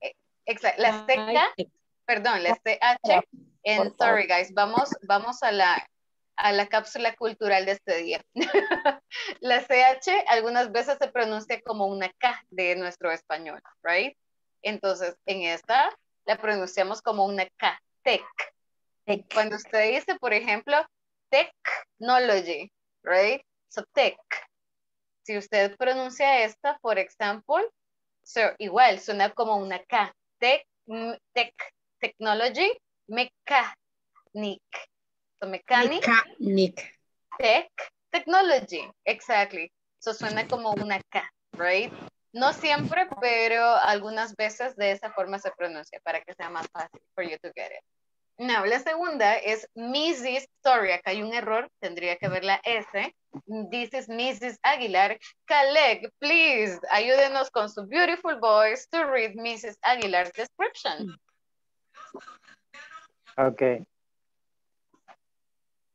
Eh, Exacto, la CK, perdón, la CH, and sorry guys, vamos, vamos a la, a la cápsula cultural de este día. <laughs> la CH algunas veces se pronuncia como una K de nuestro español, right? Entonces, en esta la pronunciamos como una K, tech. Cuando usted dice, por ejemplo, technology, right? So, tech. Si usted pronuncia esta, por ejemplo, so, igual, suena como una K. Tech, tech, technology, mechanic. So, mechanic, tech, technology. Exactly. So, suena como una K, right? No siempre, pero algunas veces de esa forma se pronuncia para que sea más fácil for you to get it. Now, la segunda es Mrs. Sorry, acá hay un error, tendría que haber la S. This is Mrs. Aguilar. Caleb, please, ayúdenos con su beautiful voice to read Mrs. Aguilar's description. Okay.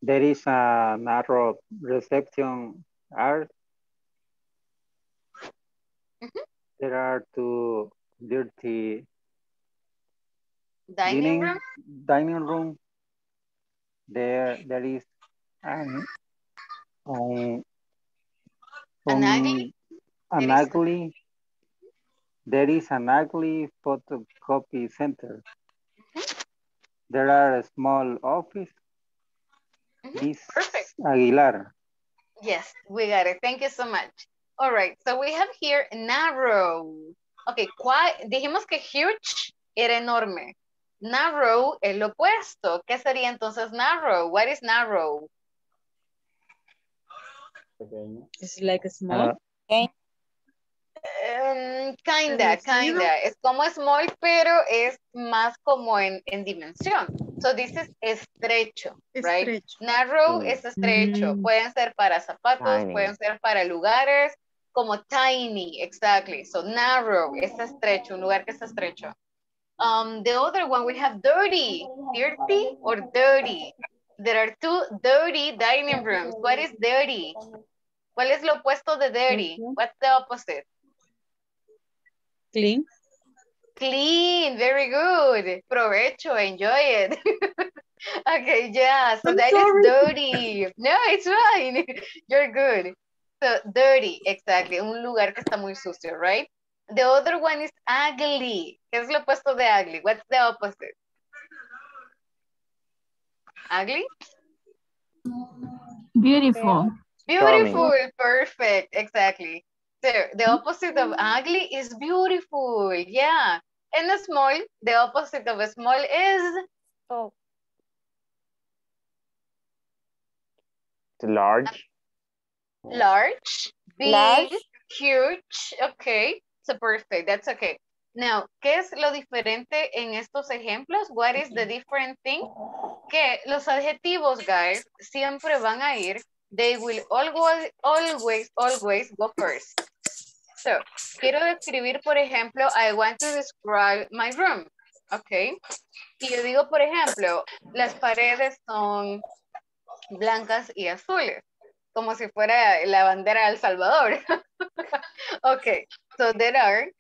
There is a narrow reception art. There are two dirty Dining room? dining room. There, there is an, an, An um, ugly? an There is- ugly. There is an ugly photocopy center. There are a small office. Mm-hmm. Miss Aguilar. Yes, we got it. Thank you so much. All right, so we have here narrow. Okay, ¿cuál? dijimos que huge era enorme. Narrow, el opuesto. ¿Qué sería entonces narrow? What is narrow? It's like a small. Ah. Um, kinda, kinda. Es como small, pero es más como en, en dimensión. So this is estrecho, right? Estrecho. Narrow Mm. es estrecho. Mm. Pueden ser para zapatos, Tiny. pueden ser para lugares como tiny, exactly. So narrow es estrecho, un lugar que está estrecho. Um, the other one we have dirty, dirty or dirty. There are two dirty dining rooms. What is dirty? ¿Cuál es lo opuesto de dirty? What's the opposite? Clean. Clean, very good. Provecho, enjoy it. <laughs> okay, yeah, so I'm that is dirty. No, it's fine. <laughs> You're good. So dirty, exactly. Un lugar que está muy sucio, right? The other one is ugly. ¿Qué es lo opuesto de ugly? What's the opposite? Ugly? Beautiful. Beautiful, perfect, exactly. The opposite of ugly is beautiful, yeah. And a small, the opposite of a small is Oh, It's large. large, big, Large. huge, okay. So perfect, that's okay. Now, ¿qué es lo diferente en estos ejemplos? What is the different thing? Que los adjetivos, guys, siempre van a ir, they will always, always, always go first. So, quiero describir, por ejemplo, I want to describe my room, okay? Y yo digo, por ejemplo, las paredes son blancas y azules, como si fuera la bandera de El Salvador. <laughs> ok, so there are,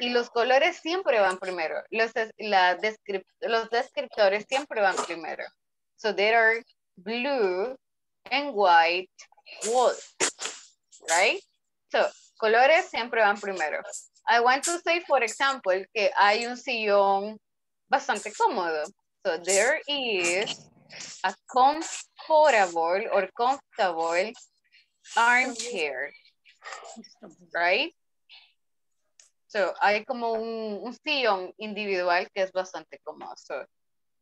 y los colores siempre van primero, los, la descrip- los descriptores siempre van primero. So there are blue and white walls, right? So, colores siempre van primero. I want to say, for example, que hay un sillón bastante cómodo. So there is a comfortable or comfortable armchair, right? So hay como un, un sillón individual que es bastante cómodo.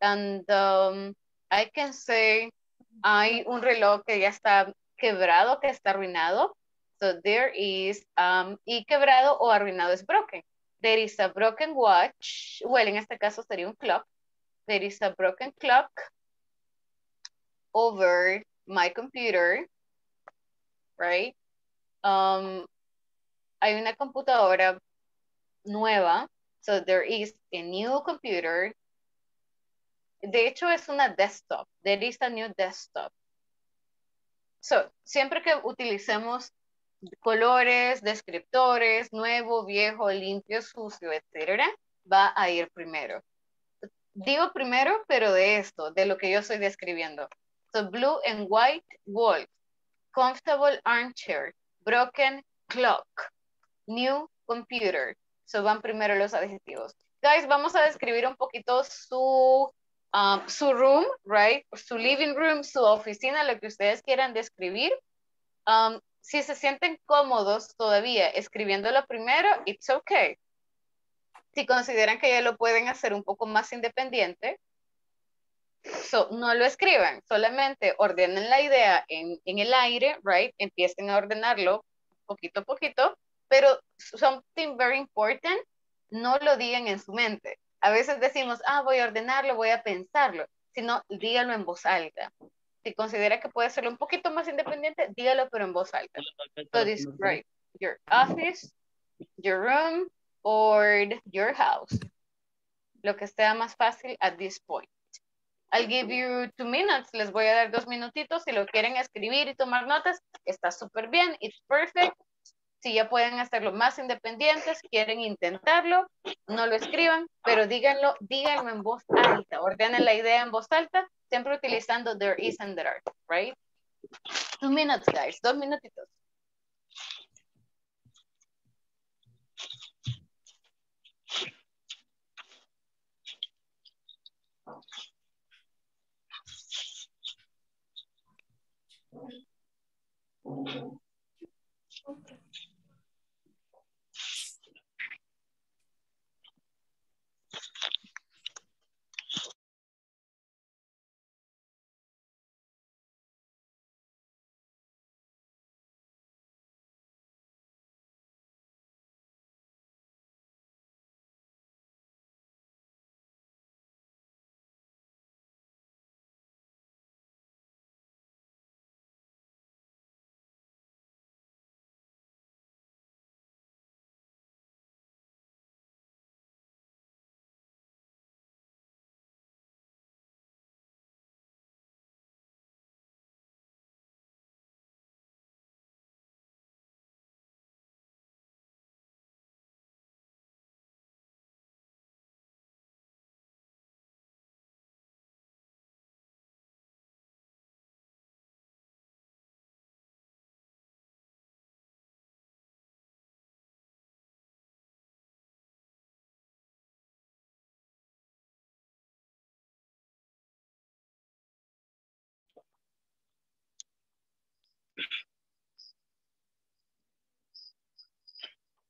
And um, I can say hay un reloj que ya está quebrado, que está arruinado. So there is, um, y quebrado o arruinado es broken. There is a broken watch. Well, en este caso sería un clock. There is a broken clock over my computer, right? Um, hay una computadora nueva, so there is a new computer. De hecho, es una desktop. There is a new desktop. So, siempre que utilicemos colores, descriptores, nuevo, viejo, limpio, sucio, etcétera, va a ir primero. Digo primero, pero de esto, de lo que yo estoy describiendo. So, blue and white wall, comfortable armchair, broken clock, new computer. So, van primero los adjetivos. Guys, vamos a describir un poquito su, um, su room, right? Su living room, su oficina, lo que ustedes quieran describir. Um, si se sienten cómodos todavía escribiéndolo primero, it's okay. Si consideran que ya lo pueden hacer un poco más independiente, so, no lo escriban, solamente ordenen la idea en, en el aire, right? Empiecen a ordenarlo poquito a poquito, pero something very important, no lo digan en su mente. A veces decimos, ah, voy a ordenarlo, voy a pensarlo, sino díganlo en voz alta. Si considera que puede ser un poquito más independiente, dígalo pero en voz alta. So describe your office, your room, or your house. Lo que sea más fácil at this point. I'll give you two minutes. Les voy a dar dos minutitos. Si lo quieren escribir y tomar notas, está súper bien. It's perfect. Si ya pueden hacerlo más independientes, quieren intentarlo, no lo escriban, pero díganlo, díganlo en voz alta. Ordenen la idea en voz alta, Siempre utilizando there is and there are, right? Two minutes, guys. Dos minutitos.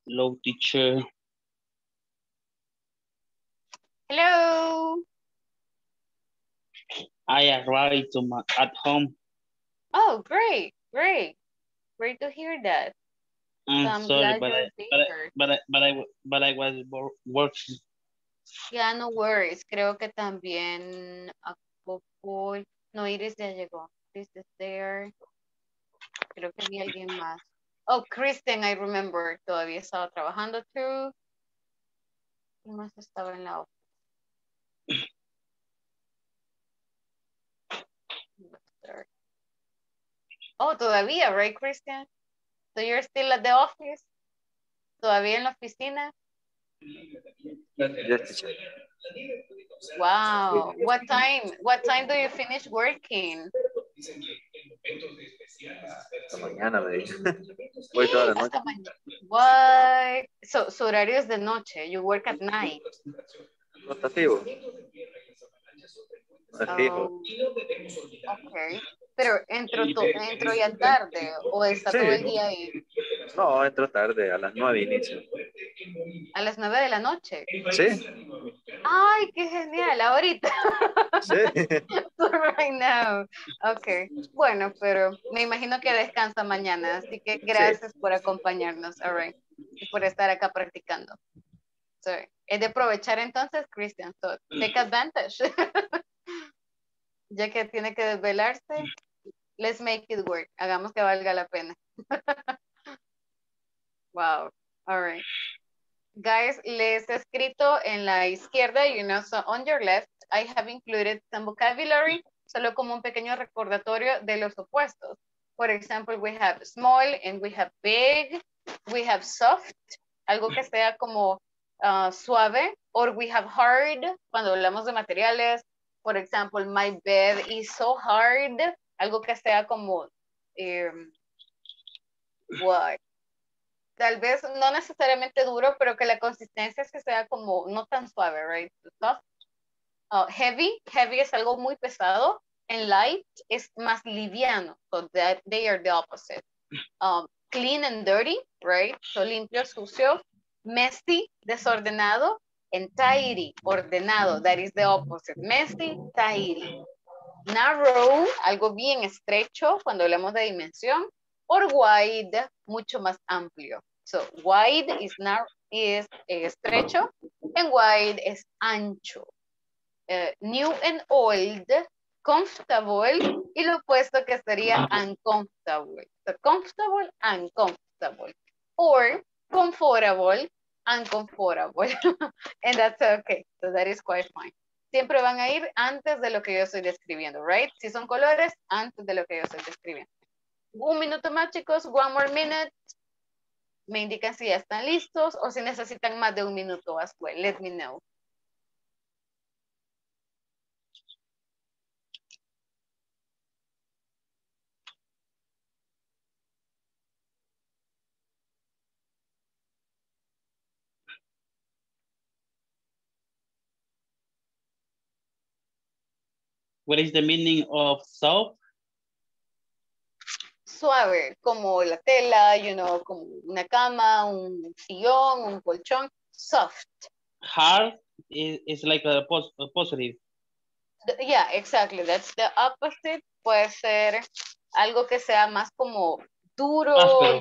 Hello, teacher. Hello. I arrived to my, at home. Oh, great, great. Great to hear that. I'm So I'm sorry, but I, but, I, but, I, but, I, but I was wor- working. Ya, no worries. Creo que también a poco... No, Iris ya llegó. Iris is there. Creo que vi a alguien más. Oh, Kristen, I remember. Todavía estaba trabajando too. ¿Quién más estaba en la oficina? Oh, todavía, right, Christian? So you're still at the office? ¿Todavía en la oficina? Yes. Wow. What time? What time do you finish working? Hasta mañana me dice. Voy toda la noche. What? So, su horario es de noche. You work at night. Rotativo. No es fijo. Oh, okay. Pero entro, to- entro ya tarde o está Sí. todo el día ahí. No, entro tarde, a las nueve inicio. A las nueve de la noche. Sí, Ay, qué genial. Ahorita. sí. <laughs> right now. Okay. Bueno, pero me imagino que descansa mañana, así que gracias por acompañarnos. All right. Y por estar acá practicando. So, es de aprovechar entonces, Christian. So, take advantage. <laughs> ya que tiene que desvelarse, let's make it work. Hagamos que valga la pena. <laughs> wow. All right. Guys, les he escrito en la izquierda, you know, so on your left, I have included some vocabulary, solo como un pequeño recordatorio de los opuestos. For example, we have small and we have big, we have soft, algo que sea como ah, suave, or we have hard, cuando hablamos de materiales, por ejemplo, my bed is so hard, algo que sea como, em, what? Tal vez no necesariamente duro, pero que la consistencia se sea como no tan suave, right? Uh, heavy, heavy es algo muy pesado, and light es más liviano, so that they are the opposite. Um, clean and dirty, right? So limpio, sucio. Messy, desordenado, and tidy, ordenado, that is the opposite. Messy, tidy. Narrow, algo bien estrecho cuando hablamos de dimensión, or wide, mucho más amplio. So wide is, narrow, is estrecho, and wide es ancho. Eh, new and old, comfortable, y lo opuesto que sería uncomfortable. So comfortable, uncomfortable. Or comfortable, uncomfortable. <laughs> and that's okay. So that is quite fine. Siempre van a ir antes de lo que yo estoy describiendo, right? Si son colores, antes de lo que yo estoy describiendo. Un minuto más, chicos. One more minute. Me indican si ya están listos o si necesitan más de un minuto as well. Let me know. What is the meaning of soft? Suave, como la tela, you know, como una cama, un sillón, un colchón. Soft. Hard is, is like a, pos a positive. Yeah, exactly. That's the opposite. Puede ser algo que sea más como duro, you know.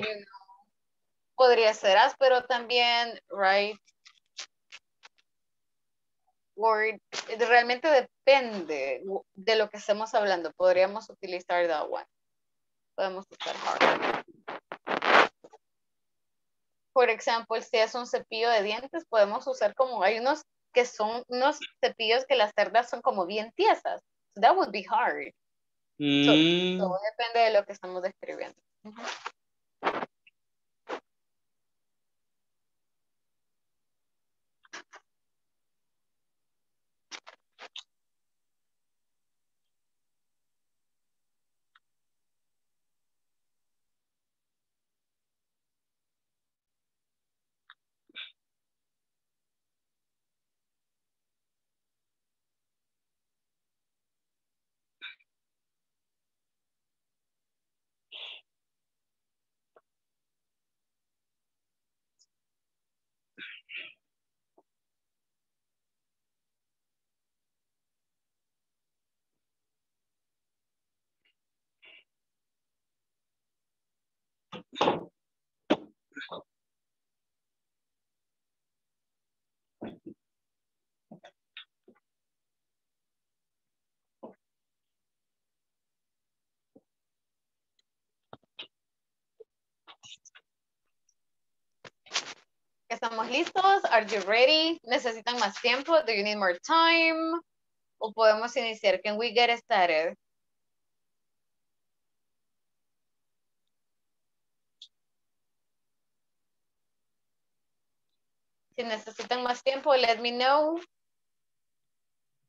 podría ser áspero también, right? Or realmente depende de lo que estemos hablando. Podríamos utilizar that one. Podemos usar hard. Por ejemplo, si es un cepillo de dientes, podemos usar como, hay unos que son unos cepillos que las cerdas son como bien tiesas. So that would be hard. So, Mm, todo depende de lo que estamos describiendo. ¿Estamos listos? Are you ready? ¿Necesitan más tiempo? Do you need more time? ¿O podemos iniciar? Can we get started? Si necesitan más tiempo, let me know.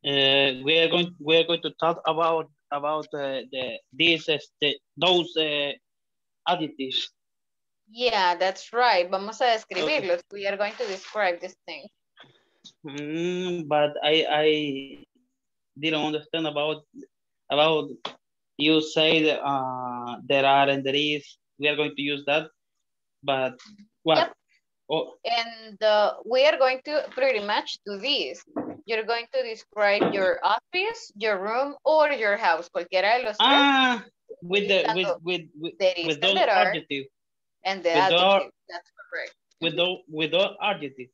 Uh, we are going we are going to talk about about uh, the these the, those uh, adjectives. Yeah, that's right. Vamos a describirlos. We are going to describe this thing. Mm, but I I didn't understand about about you say that, uh, there are and there is. We are going to use that, but what? Yep. Oh, And uh, we are going to pretty much do this. You're going to describe your office, your room, or your house. Cualquiera de los tres. ah, with the with with with, with those adjectives. And the with adjective. That's correct. With those with those adjectives.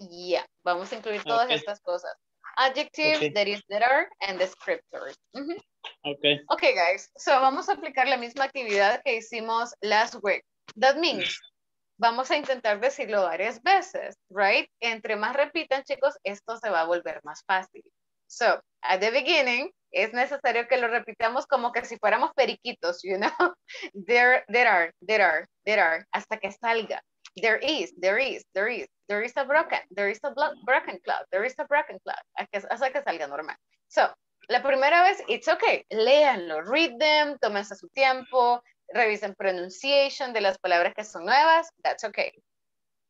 Yeah, vamos a incluir todas Okay. estas cosas. Adjectives, Okay. there is, there are, and descriptors. Okay. Okay, guys. So vamos a aplicar la misma actividad que hicimos last week. That means, vamos a intentar decirlo varias veces, right? Entre más repitan, chicos, esto se va a volver más fácil. So, at the beginning, es necesario que lo repitamos como que si fuéramos periquitos, you know? <laughs> There, there are, there are, there are, hasta que salga. There is, there is, there is, there is a broken, there is a broken cloud, there is a broken cloud, hasta que salga normal. So, la primera vez, it's okay, léanlo, read them, tómense su tiempo, revisen pronunciation de las palabras que son nuevas, that's okay.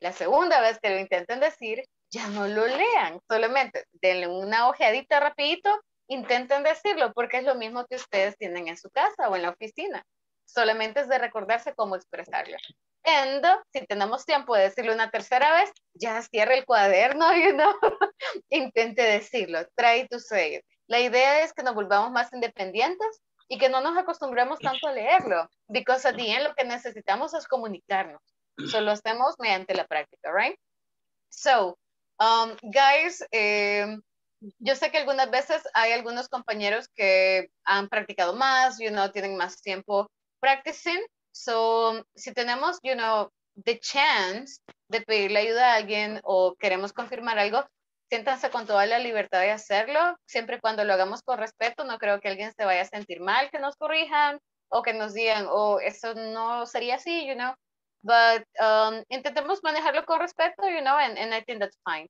La segunda vez que lo intenten decir, ya no lo lean, solamente denle una ojeadita rapidito, intenten decirlo, porque es lo mismo que ustedes tienen en su casa o en la oficina. Solamente es de recordarse cómo expresarlo. And, si tenemos tiempo de decirlo una tercera vez, ya cierre el cuaderno, <laughs> you know, intente decirlo, try to say it. La idea es que nos volvamos más independientes y que no nos acostumbremos tanto a leerlo, because at the end lo que necesitamos es comunicarnos. Solo hacemos mediante la práctica, right? So, um, guys, eh, yo sé que algunas veces hay algunos compañeros que han practicado más, you know, tienen más tiempo practicing. So, si tenemos, you know, the chance de pedirle ayuda a alguien o queremos confirmar algo, siéntanse con toda la libertad de hacerlo, siempre cuando lo hagamos con respeto, no creo que alguien se vaya a sentir mal que nos corrijan o que nos digan, oh, eso no sería así, you know. But um, intentemos manejarlo con respeto, you know, and, and I think that's fine.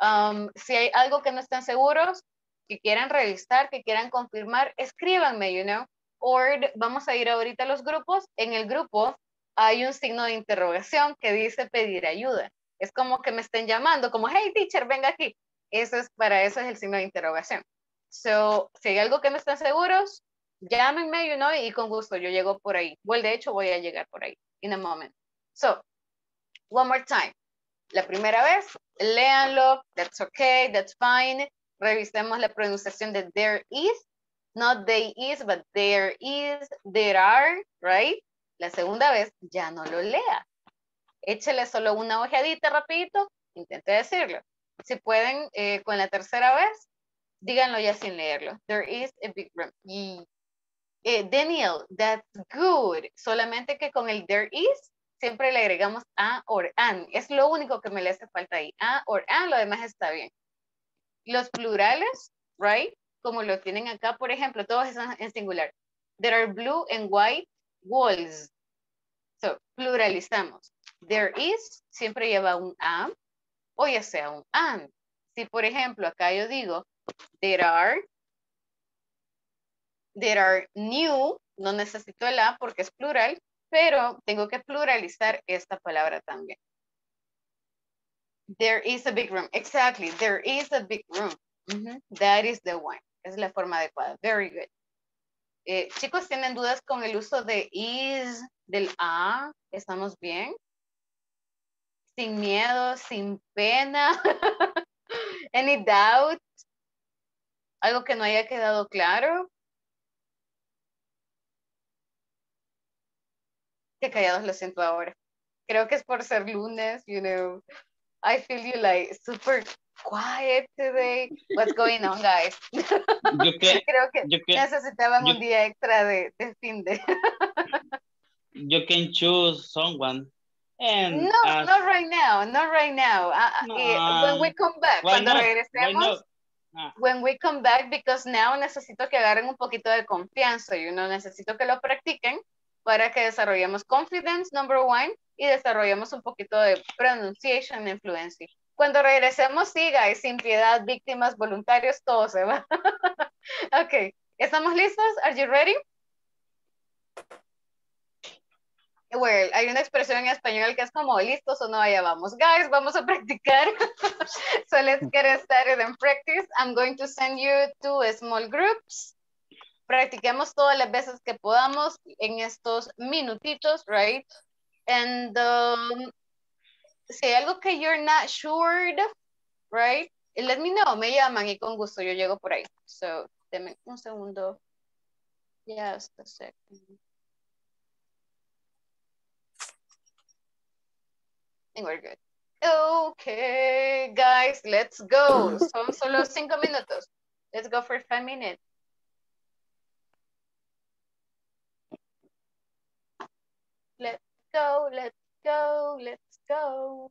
Um, si hay algo que no están seguros, que quieran revisar, que quieran confirmar, escríbanme, you know. Or vamos a ir ahorita a los grupos. En el grupo hay un signo de interrogación que dice pedir ayuda. Es como que me estén llamando, como, hey, teacher, venga aquí. Eso es, para eso es el signo de interrogación. So, si hay algo que no están seguros, llámenme, you know, y con gusto yo llego por ahí. Well, de hecho, voy a llegar por ahí in a moment. So, one more time. La primera vez, léanlo, that's okay, that's fine. Revisemos la pronunciación de there is, not they is, but there is, there are, right? La segunda vez, ya no lo lea. Échele solo una ojeadita rapidito, intente decirlo. Si pueden, eh, con la tercera vez, díganlo ya sin leerlo. There is a big room. Eh, Daniel, that's good. Solamente que con el there is, siempre le agregamos a or an. Es lo único que me le hace falta ahí. A or an, lo demás está bien. Los plurales, right? Como lo tienen acá, por ejemplo, todos están en singular. There are blue and white walls. So, pluralizamos. There is siempre lleva un am o ya sea un and. Si, por ejemplo, acá yo digo, there are, there are new, no necesito el a porque es plural, pero tengo que pluralizar esta palabra también. There is a big room. Exactly. There is a big room. That is the one. Es la forma adecuada. Very good. Eh, chicos, ¿tienen dudas con el uso de is, del a? ¿Estamos bien? Sin miedo, sin pena. <laughs> Any doubt? ¿Algo que no haya quedado claro? Qué callados lo siento ahora. Creo que es por ser lunes, you know. I feel you like super quiet today. What's going on, guys? You <laughs> can, Creo que you can, necesitaban you- un día extra de, de fin de. <laughs> you can choose someone. And No, ask, not right now, not right now. Ah, ah, eh, when we come back, cuando not? Regresemos? Ah. when we come back, because now necesito que agarren un poquito de confianza, you know, necesito que lo practiquen para que desarrollemos confidence, number one, y desarrollemos un poquito de pronunciation and fluency. Cuando regresemos, sí, guys, sin piedad, víctimas, voluntarios, todo se va. <laughs> ok, ¿estamos listos? Are you ready? Well, hay una expresión en español que es como listos o no, allá vamos. Guys, vamos a <laughs> practicar. <laughs> so let's get started and practice. I'm going to send you to small groups. Practiquemos todas las veces que podamos en estos minutitos, right? And um, si hay algo que you're not sure, right? Let me know, me llaman y con gusto yo llego por ahí. So, denme un segundo. Just a second. Think we're good. Okay, guys, let's go. <laughs> Son solo cinco minutos. Let's go for five minutes. Let's go, let's go, let's go.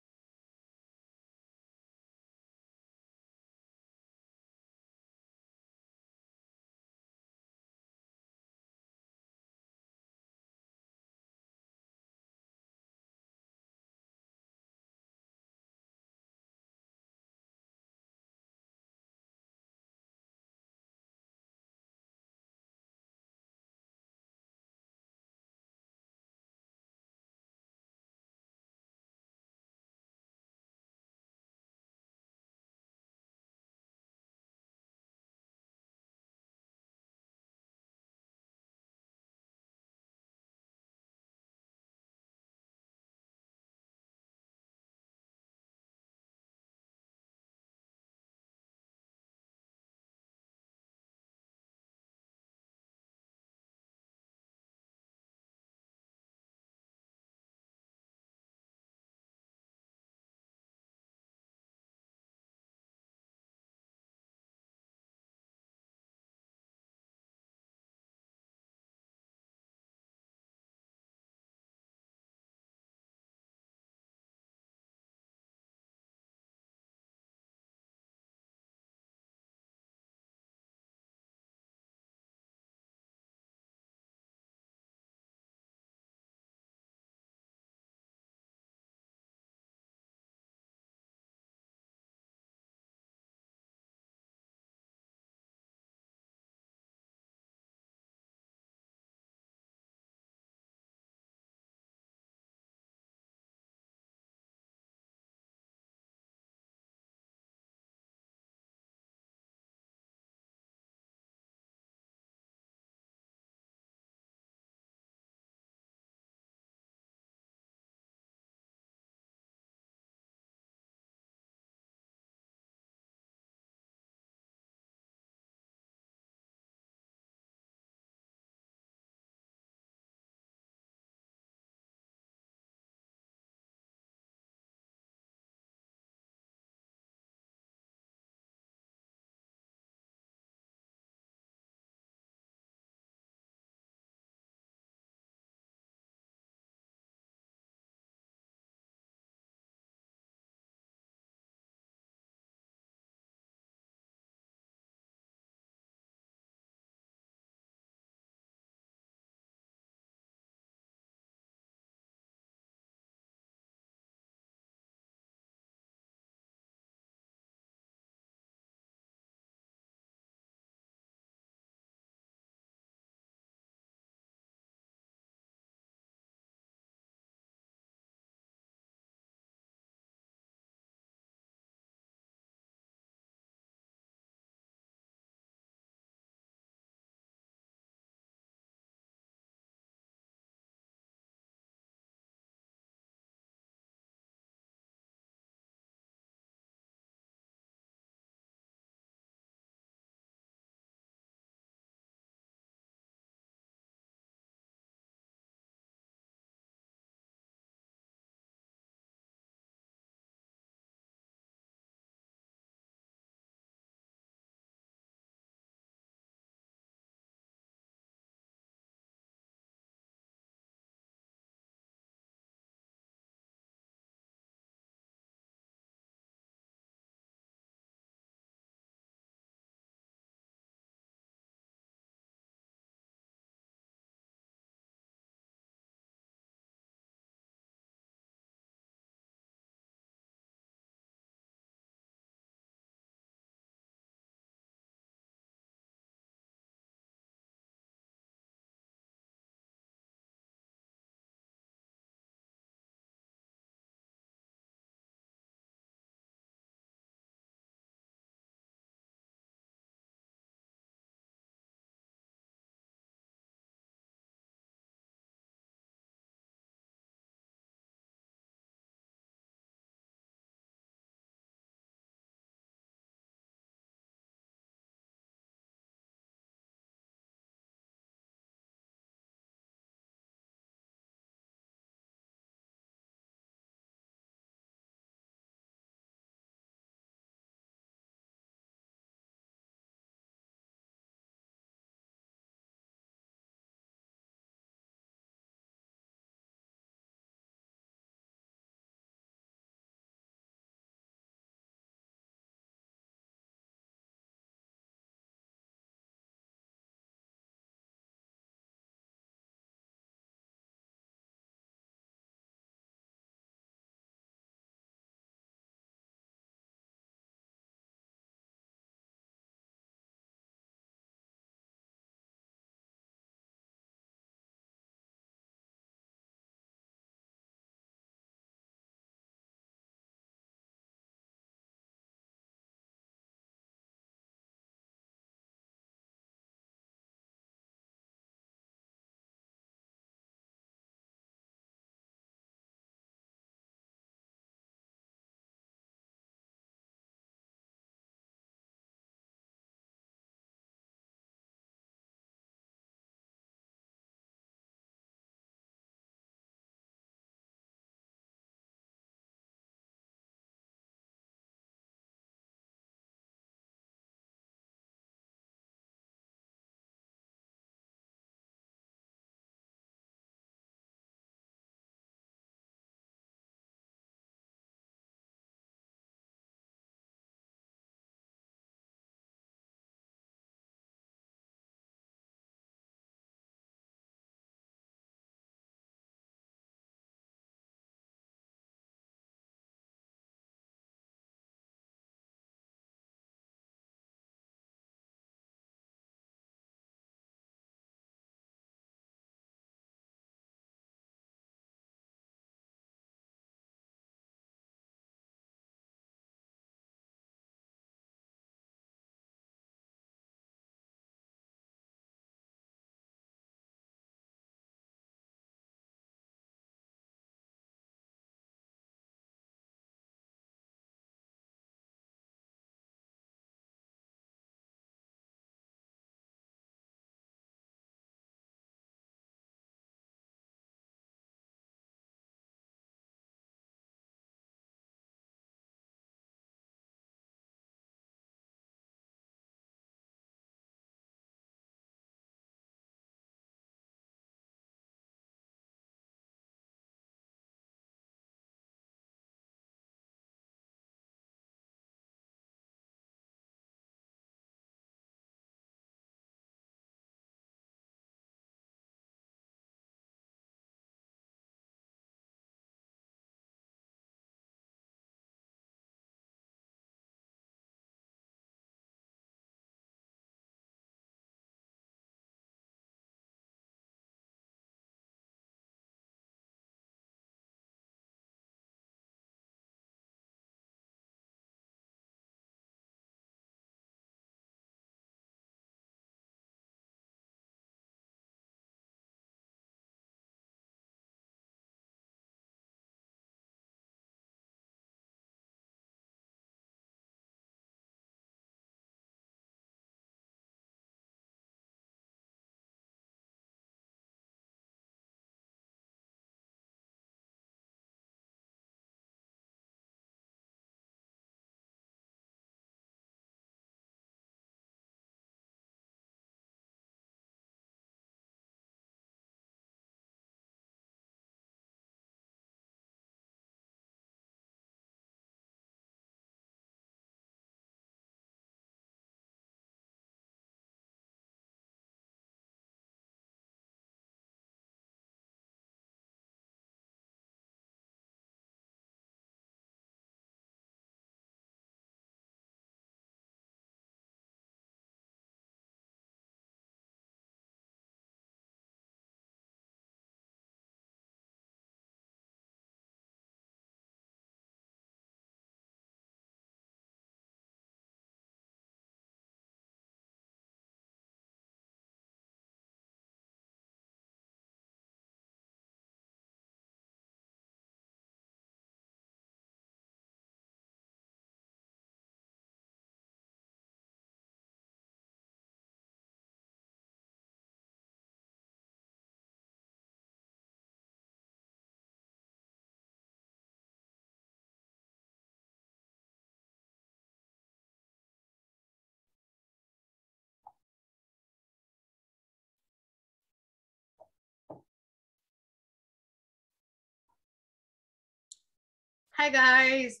Hi, guys.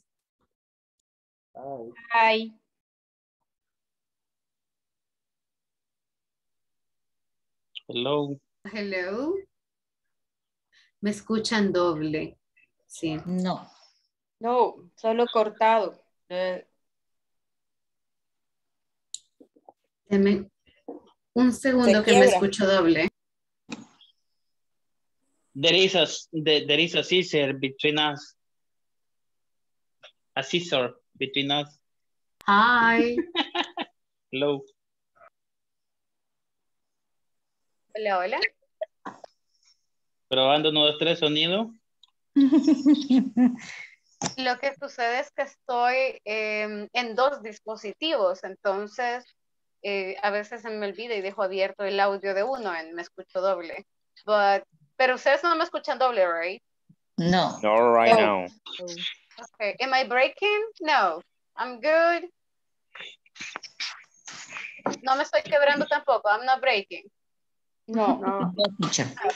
Hi. Hello. Hello. Me escuchan doble. Sí. No. No, solo cortado. Eh, Deme un segundo Se que me escucho doble. There is a there, there is a scissor between us. A scissor between us. Hi. <laughs> Hello. Hola, hola. Probando uno, dos, tres, sonido. <laughs> Lo que sucede es que estoy em, en dos dispositivos, entonces eh, a veces se me olvida y dejo abierto el audio de uno y me escucho doble. But, pero ustedes no me escuchan doble, right? No. No, right Oh. now. Okay. Am I breaking? No. I'm good. No me estoy quebrando tampoco. I'm not breaking. No. No.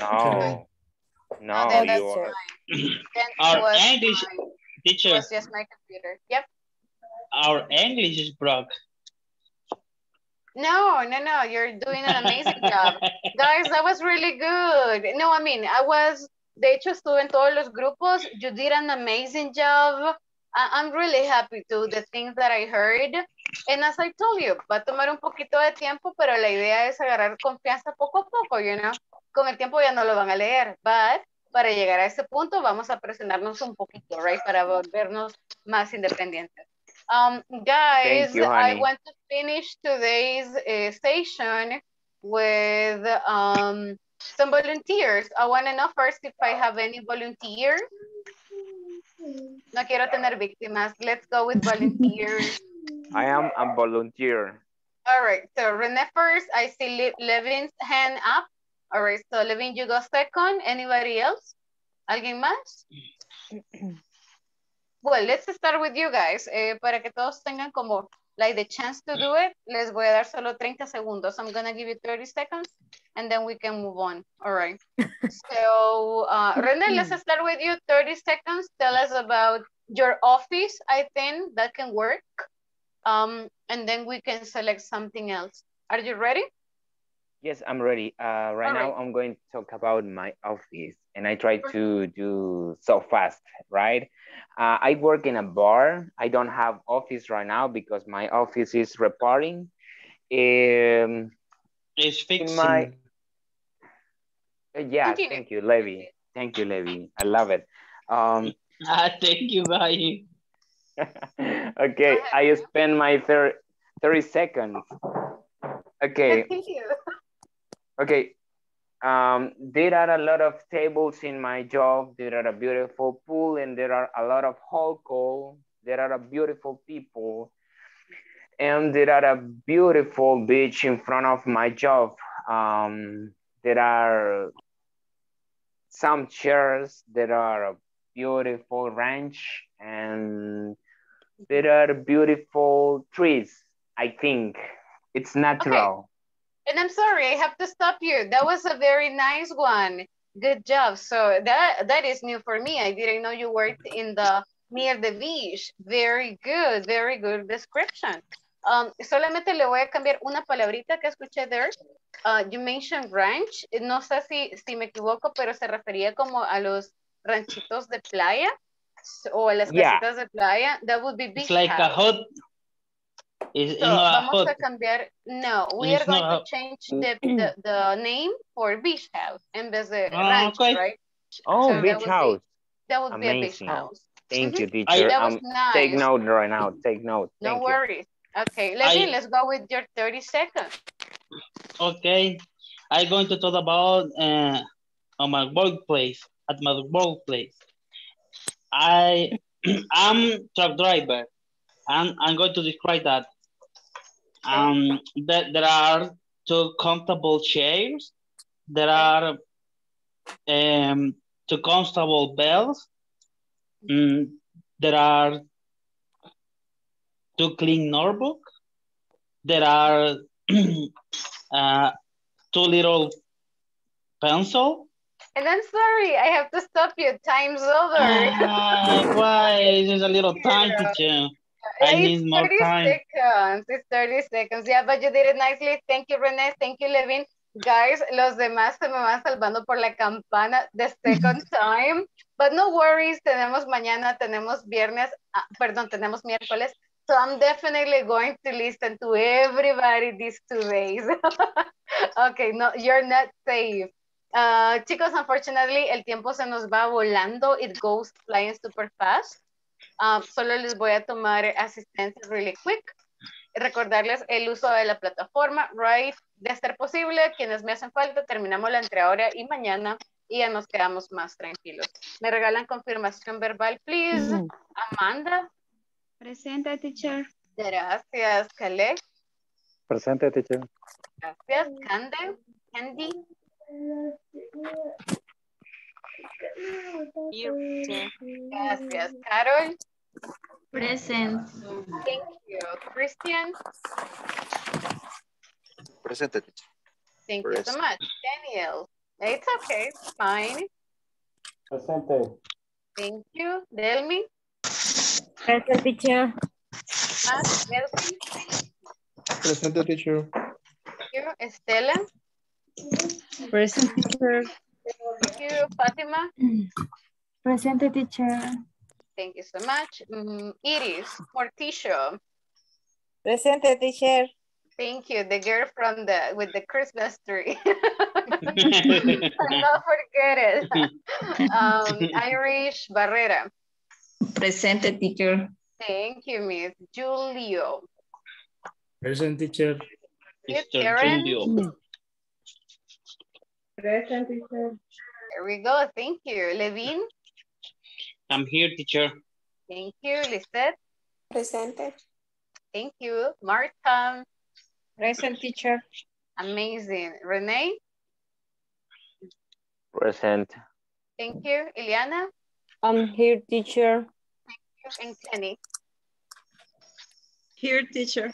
No. No, then you are. Then Our was English my- teacher, was just my computer. Yep. our English is broke. No, no, no. You're doing an amazing job. <laughs> Guys, that was really good. No, I mean, I was, de hecho, estuve en todos los grupos. You did an amazing job. I'm really happy to the things that I heard. And as I told you, va a tomar un poquito de tiempo, pero la idea es agarrar confianza poco a poco, you know. Con el tiempo ya no lo van a leer, but para llegar a ese punto vamos a presionarnos un poquito, right? Para volvernos más independientes. Um, guys, you, I want to finish today's uh, session with um, some volunteers. I want to know first if I have any volunteers. No quiero tener víctimas. Let's go with volunteers. I am a volunteer. All right, so Rene first. I see Le Levin's hand up. All right, so Levin, you go second. Anybody else? ¿Alguien más? <clears throat> Well, let's start with you guys. Eh, para que todos tengan como like the chance to do it, les voy a dar solo 30 segundos. I'm gonna give you 30 seconds and then we can move on. All right. <laughs> so, uh, Rene, let's start with you. 30 seconds. Tell us about your office. I think that can work. Um, and then we can select something else. Are you ready? Yes, I'm ready. Uh, right All now, right. I'm going to talk about my office, and I try to do so fast, right? Uh, I work in a bar. I don't have office right now because my office is repairing. Um, It's fixing. my Uh, yeah, Continue. thank you, Levy. Thank you, Levy. I love it. Um, <laughs> Ah, thank you, guys. <laughs> okay, I spend my thir 30 seconds. Okay, <laughs> Continue. Okay. Um, there are a lot of tables in my job. There are a beautiful pool and there are a lot of alcohol. There are a beautiful people. And there are a beautiful beach in front of my job. Um, there are some chairs. There are a beautiful ranch and there are beautiful trees. I think it's natural. And I'm sorry, I have to stop you. That was a very nice one. Good job. So that that is new for me. I didn't know you worked in the near the beach. Very good, very good description. Um, solamente le voy a cambiar una palabrita que escuché there. Uh, you mentioned ranch. No sé si, si me equivoco, pero se refería como a los ranchitos de playa o a las Yeah. casitas de playa. That would be beach It's like a house. hut. It's, it's So, not a vamos a cambiar, no, we It's are going to change the, the, the name for beach house en vez de Ah, ranch, okay. right? Oh, So that beach would be- house. That would be a beach house. Thank you, Mhm. teacher. That was Um, Take note right now. Take note. No Thank you. worries. Okay, Levin, I- let's go with your 30 seconds. Okay. I'm going to talk about uh, on my workplace, at my workplace. I <clears throat> am truck driver. and I'm going to describe that. Um, that there are two comfortable chairs. There are um, two comfortable beds. Mm, there are two clean notebook. There are <clears throat> uh, two little pencil. And I'm sorry, I have to stop you. Time's over. Ah, why? Just a little time, teacher. <laughs> I need It's more 30 time. seconds. It's 30 seconds. Yeah, but you did it nicely. Thank you, Renee. Thank you, Levin. Guys, los demás se me van salvando por la campana the second <laughs> time. But no worries, tenemos mañana, tenemos viernes, ah, perdón, tenemos miércoles. So I'm definitely going to listen to everybody these two days. <laughs> okay, no, you're not safe. Ah, chicos, unfortunately, el tiempo se nos va volando. It goes flying super fast. Ah, solo les voy a tomar asistencia really quick. Recordarles el uso de la plataforma, right? De ser posible, quienes me hacen falta, terminamos la entre ahora y mañana y ya nos quedamos más tranquilos. ¿Me regalan confirmación verbal, please? Amanda. Presente, teacher. Gracias, Caleb. Presente, teacher. Gracias, Cande. Candy. Gracias, Carol. Present. Thank you. Christian. Presente, teacher. Thank you so much. Daniel. It's okay. Fine. Presente. Thank you. Delmi. Present teacher. Ah, Delphi. Presente, teacher. Thank you. Estela. Present teacher. Thank you. Fatima. Presente, teacher. Thank you so much. Mm, Iris. Morticio. Presente, teacher. Thank you. The girl from the with the Christmas tree. Don't forget it. Um, <laughs> Irish Barrera. Presente, teacher. Thank you, Miss Julio. Present teacher. Yes, Mr. Karen. Julio. Present teacher. There we go. Thank you. Levine. I'm here, teacher. Thank you. Lisette. Presente. Thank you. Marta. Present teacher. Amazing. Renee. Present. Thank you. Ileana. I'm here, teacher. Thank you. And Kenny. Here, teacher.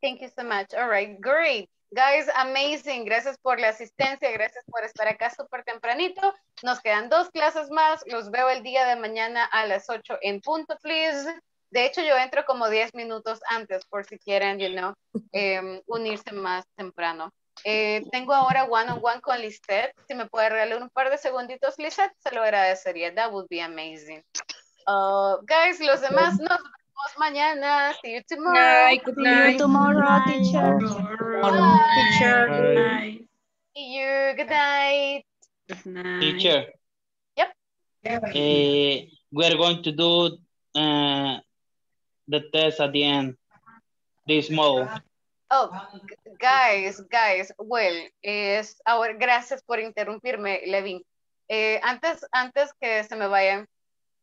Thank you so much. All right, great. Guys, amazing. Gracias por la asistencia, gracias por estar acá súper tempranito. Nos quedan dos clases más. Los veo el día de mañana a las 8 en punto, please. De hecho, yo entro como 10 minutos antes por si quieren, you know, em, unirse más temprano. Eh, tengo ahora one on one con Lisette. Si me puede regalar un par de segunditos, Lisette, se lo agradecería. That would be amazing. Uh, guys, los demás nos mañana. See you tomorrow. Night, good night. tomorrow, teacher. Teacher, Bye. good night. See you. Good night. Good night. Teacher. Yep. Eh, we're going to do uh, the test at the end. This model. Oh, guys, guys, well, es ahora, gracias por interrumpirme, Levin. Eh, antes, antes que se me vayan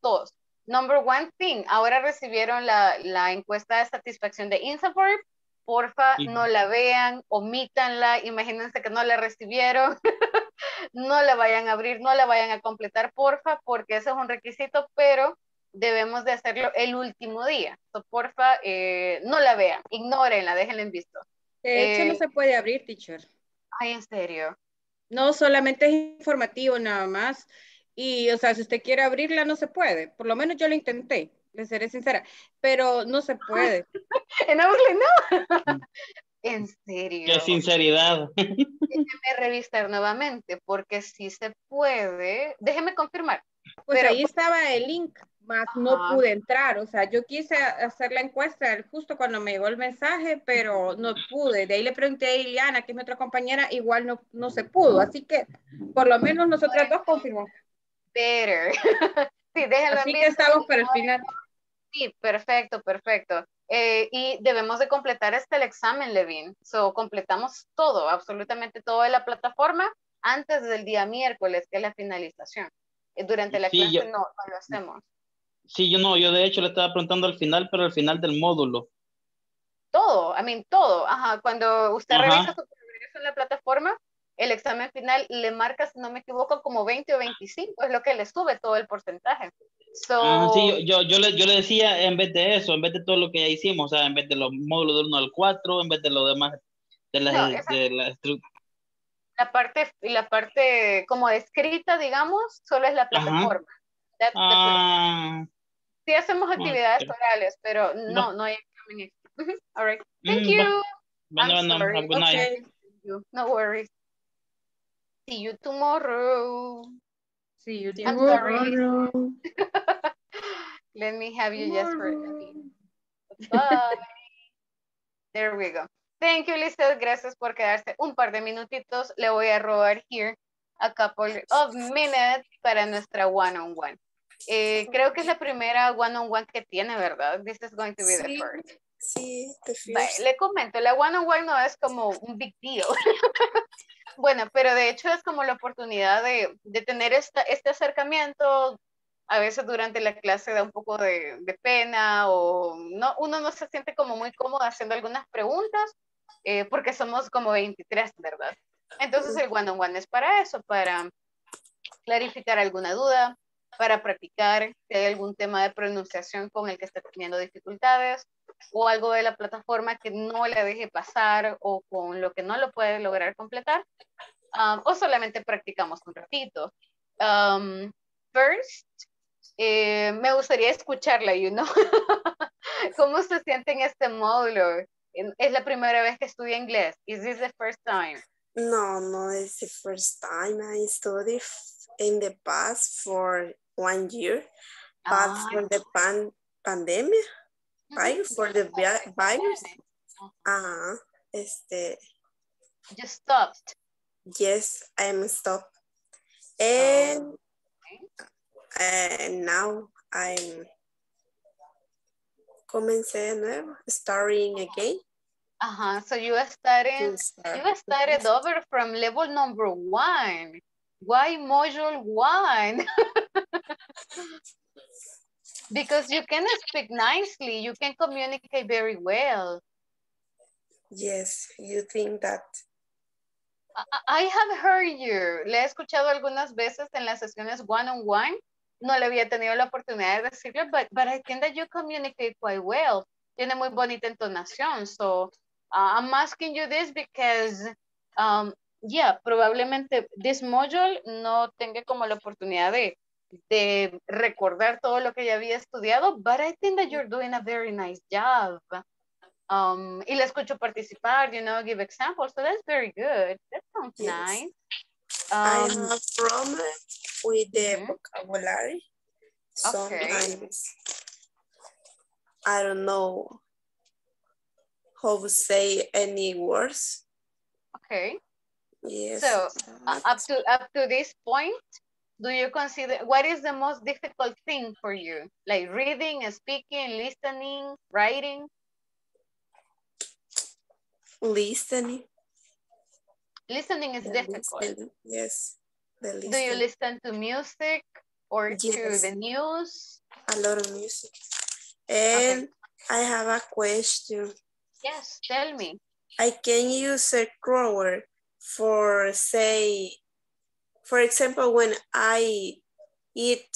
todos. Number one thing, ahora recibieron la, la encuesta de satisfacción de Instaform. Porfa, Sí. no la vean, omítanla, imagínense que no la recibieron, <laughs> no la vayan a abrir, no la vayan a completar, porfa, porque ese es un requisito, pero debemos de hacerlo el último día. So, porfa, eh, no la vean, ignórenla, déjenla en visto. De hecho, Eh, no se puede abrir, teacher. Ay, en serio. No, solamente es informativo nada más. Y, o sea, si usted quiere abrirla, no se puede. Por lo menos yo lo intenté, le seré sincera, pero no se puede. <laughs> Was like, no. <laughs> en serio. Qué sinceridad. <laughs> Déjeme revisar nuevamente, porque si se puede. Déjeme confirmar. Pues Pero- ahí estaba el link, más no Ajá. pude entrar. O sea, yo quise hacer la encuesta justo cuando me llegó el mensaje, pero no pude. De ahí le pregunté a Iliana, que es mi otra compañera, igual no, no se pudo. Así que por lo menos nosotras dos confirmamos. Better. <laughs> sí, déjenlo Así en que estamos para el final. Sí, perfecto, perfecto. Eh, y debemos de completar este el examen, Levin. So, completamos todo, absolutamente todo de la plataforma antes del día miércoles, que es la finalización. Eh, durante la Sí, clase yo- no, no lo hacemos. Sí, yo no, yo de hecho le estaba preguntando al final, pero al final del módulo. Todo, I mean, todo. Ajá, cuando usted Ajá. revisa su progreso en la plataforma, el examen final le marca, si no me equivoco, como 20 o 25, es lo que le sube todo el porcentaje. So, Ah, sí, yo, yo, yo le, yo le decía en vez de eso, en vez de todo lo que ya hicimos, o sea, en vez de los módulos del 1 al 4, en vez de lo demás, de la, No, esa- de la La parte, la parte como escrita, digamos, solo es la plataforma. Ah, Sí hacemos actividades ok. orales, pero no, Va. no hay examen. All right. Thank Mm, you. Bueno, I'm bueno, sorry. Okay. No worries. See you tomorrow. See you. Tomorrow. <laughs> Let me have you just for a bit. Bye. There we go. Thank you, Lizeth. Gracias por quedarse un par de minutitos. Le voy a robar here a couple of minutes para nuestra one-on-one. Eh, creo que es la primera one-on-one que tiene, ¿verdad? This is going to be the Sí. first. Sí, the Vale, first. le comento, la one-on-one no es como un big deal. <laughs> bueno, pero de hecho es como la oportunidad de, de tener esta, este acercamiento. A veces durante la clase da un poco de, de pena o no, uno no se siente como muy cómodo haciendo algunas preguntas eh, porque somos como 23, ¿verdad? Entonces el one-on-one es para eso, para clarificar alguna duda, para practicar si hay algún tema de pronunciación con el que esté teniendo dificultades o algo de la plataforma que no le deje pasar o con lo que no lo puede lograr completar, um, o solamente practicamos un ratito. Um, first, eh, me gustaría escucharla, you know. <laughs> ¿Cómo se siente en este módulo? Es la primera vez que estudia inglés. Is this the first time? No, no, it's the first time I study f- in the past for one year, but Ah. for the pan pandemic, virus, for the vi- virus, uh, este, You stopped. yes, I'm stopped. And, and now I'm comencé de nuevo, starting again. Uh-huh. So you started, To start. you started over from level number one. Why module one? <laughs> because you can speak nicely, you can communicate very well. Yes, you think that I- I have heard you. Le he escuchado algunas veces en las sesiones one-on-one. No le había tenido la oportunidad de decirlo, but, but I think that you communicate quite well. Tiene muy bonita entonación. So uh, I'm asking you this because, um, yeah, probablemente this module no tenga como la oportunidad de, de recordar todo lo que ya había estudiado, but I think that you're doing a very nice job. Um, y le escucho participar, you know, give examples, so that's very good. That sounds Yes. nice. I Um, have problem with the vocabulary. Okay. Sometimes I don't know how to say any words. okay. Yes. So uh, up to up to this point, do you consider what is the most difficult thing for you? Like reading, speaking, listening, writing? listening. Listening is the difficult. listening, Yes. Do you listen to music or to the news? A lot of music. And I have a question. Yes, tell me. I can use a crower for say, for example, when I eat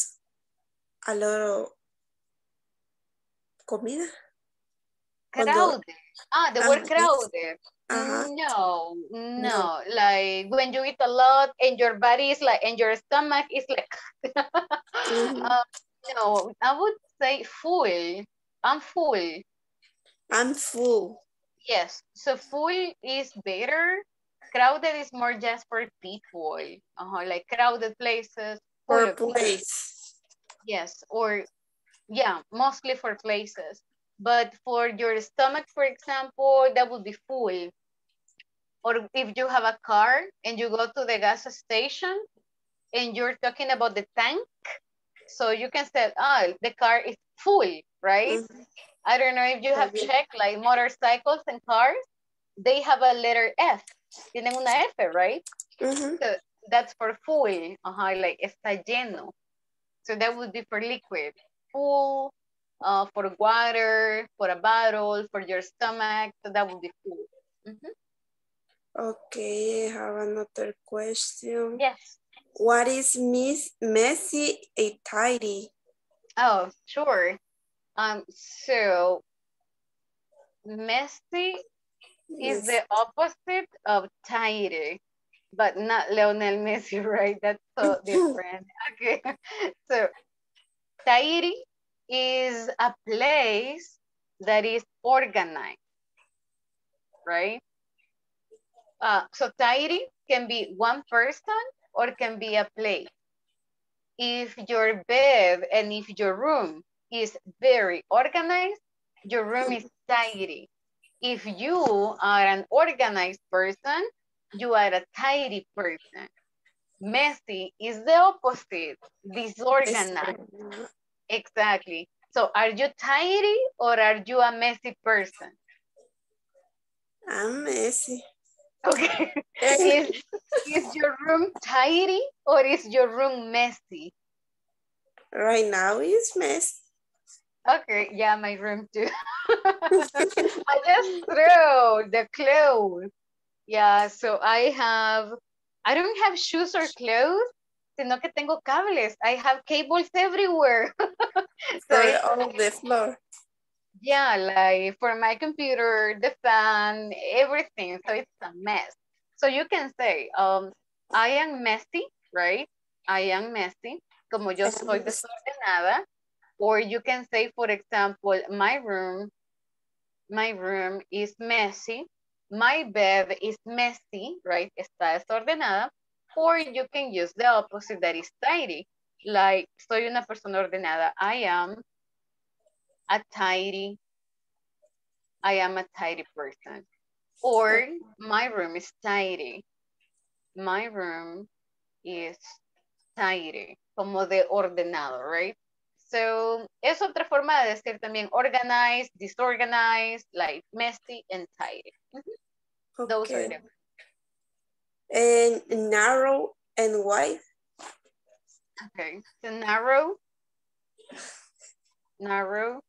a lot of comida. Cuando- Crowded. Ah, the word Ah, crowded. Uh-huh. No, no, No. Like when you eat a lot and your body is like, and your stomach is like, Mhm. <laughs> uh, no, I would say full. I'm full. I'm full. Yes. So full is better. Crowded is more just for people. Uh-huh, like crowded places. For place. Yes, or yeah, mostly for places. But for your stomach, for example, that would be full. Or if you have a car and you go to the gas station and you're talking about the tank, so you can say, oh, the car is full, right? I don't know if you have checked like motorcycles and cars, they have a letter F. Tienen una F, right? Mhm. So that's for full, uh like está lleno. So that would be for liquid. Full, uh, for water, for a bottle, for your stomach. So that would be full. Mhm. Okay, I have another question. Yes. What is miss, messy and tidy? Oh, sure. Um, so messy is the opposite of tidy. but not Leonel Messi, <laughs> right? That's so different. <laughs> Okay, <laughs> so tidy is a place that is organized, right? Uh, so tidy can be one person or can be a place. If your bed and if your room is very organized, your room is tidy. If you are an organized person, you are a tidy person. Messy is the opposite, disorganized. Exactly. So are you tidy or are you a messy person? I'm messy. Okay. <laughs> <laughs> is, is your room tidy or is your room messy? Right now it's messy. Okay, yeah, my room too. <laughs> I just threw the clothes. Yeah, so I have, I don't have shoes or clothes, sino que tengo cables. I have cables everywhere. <laughs> so on the floor. Yeah, like for my computer, the fan, everything. So it's a mess. So you can say, um, I am messy, right? I am messy. Como yo soy desordenada. Or you can say, for example, my room, my room is messy. My bed is messy, right? Está desordenada. Or you can use the opposite that is tidy. Like, soy una persona ordenada. I am a tidy, I am a tidy person. Or my room is tidy. My room is tidy, como de ordenado, right? So, es otra forma de decir también organized, disorganized, like messy and tidy. Mm -hmm. Those are them. And narrow and wide. Okay, so narrow, narrow,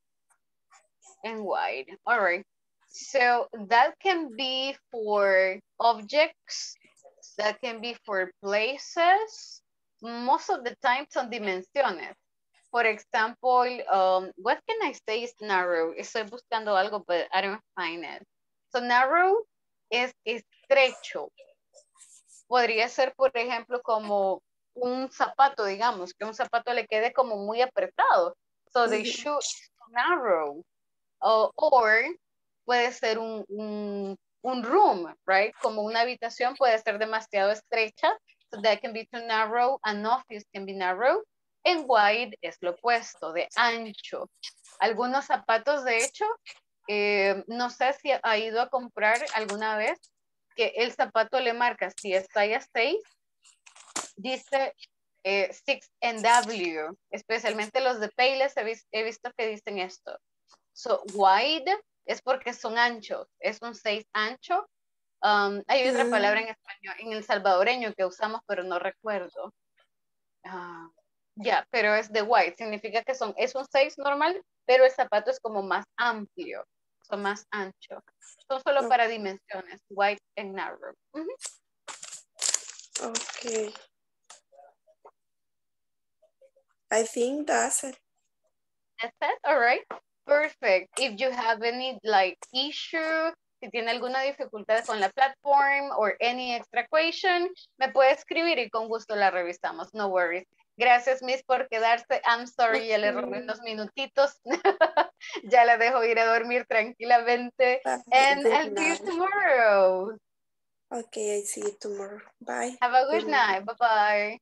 and wide. All right. So that can be for objects, that can be for places, most of the time son dimensiones. For example, um, what can I say is narrow? Estoy buscando algo, but I don't find it. So narrow es estrecho. Podría ser, por ejemplo, como un zapato, digamos, que un zapato le quede como muy apretado. So the shoe is narrow. Uh, or puede ser un, un, un, room, right? Como una habitación puede ser demasiado estrecha. So that can be too narrow. An office can be narrow. En wide es lo opuesto, de ancho. Algunos zapatos, de hecho, eh, no sé si ha ido a comprar alguna vez que el zapato le marca, si es talla 6, dice eh, 6NW, especialmente los de Payless he, vis he visto que dicen esto. So, wide es porque son anchos, es un 6 ancho. Um, hay otra Mm. palabra en español, en el salvadoreño que usamos, pero no recuerdo. Ah, ya, pero es de wide, significa que son, es un 6 normal, pero el zapato es como más amplio, son más ancho. Son solo para dimensiones, wide and narrow. Okay. I think that's it. That's it, all right. Perfect. If you have any like issue, si tiene alguna dificultad con la platform or any extra question, me puede escribir y con gusto la revisamos. No worries. Gracias, Miss, por quedarse. I'm sorry, ya le robé unos minutitos. <laughs> ya la dejo ir a dormir tranquilamente. And I'll see you tomorrow. Okay, I see you tomorrow. Bye. Have a good Good night. Bye-bye.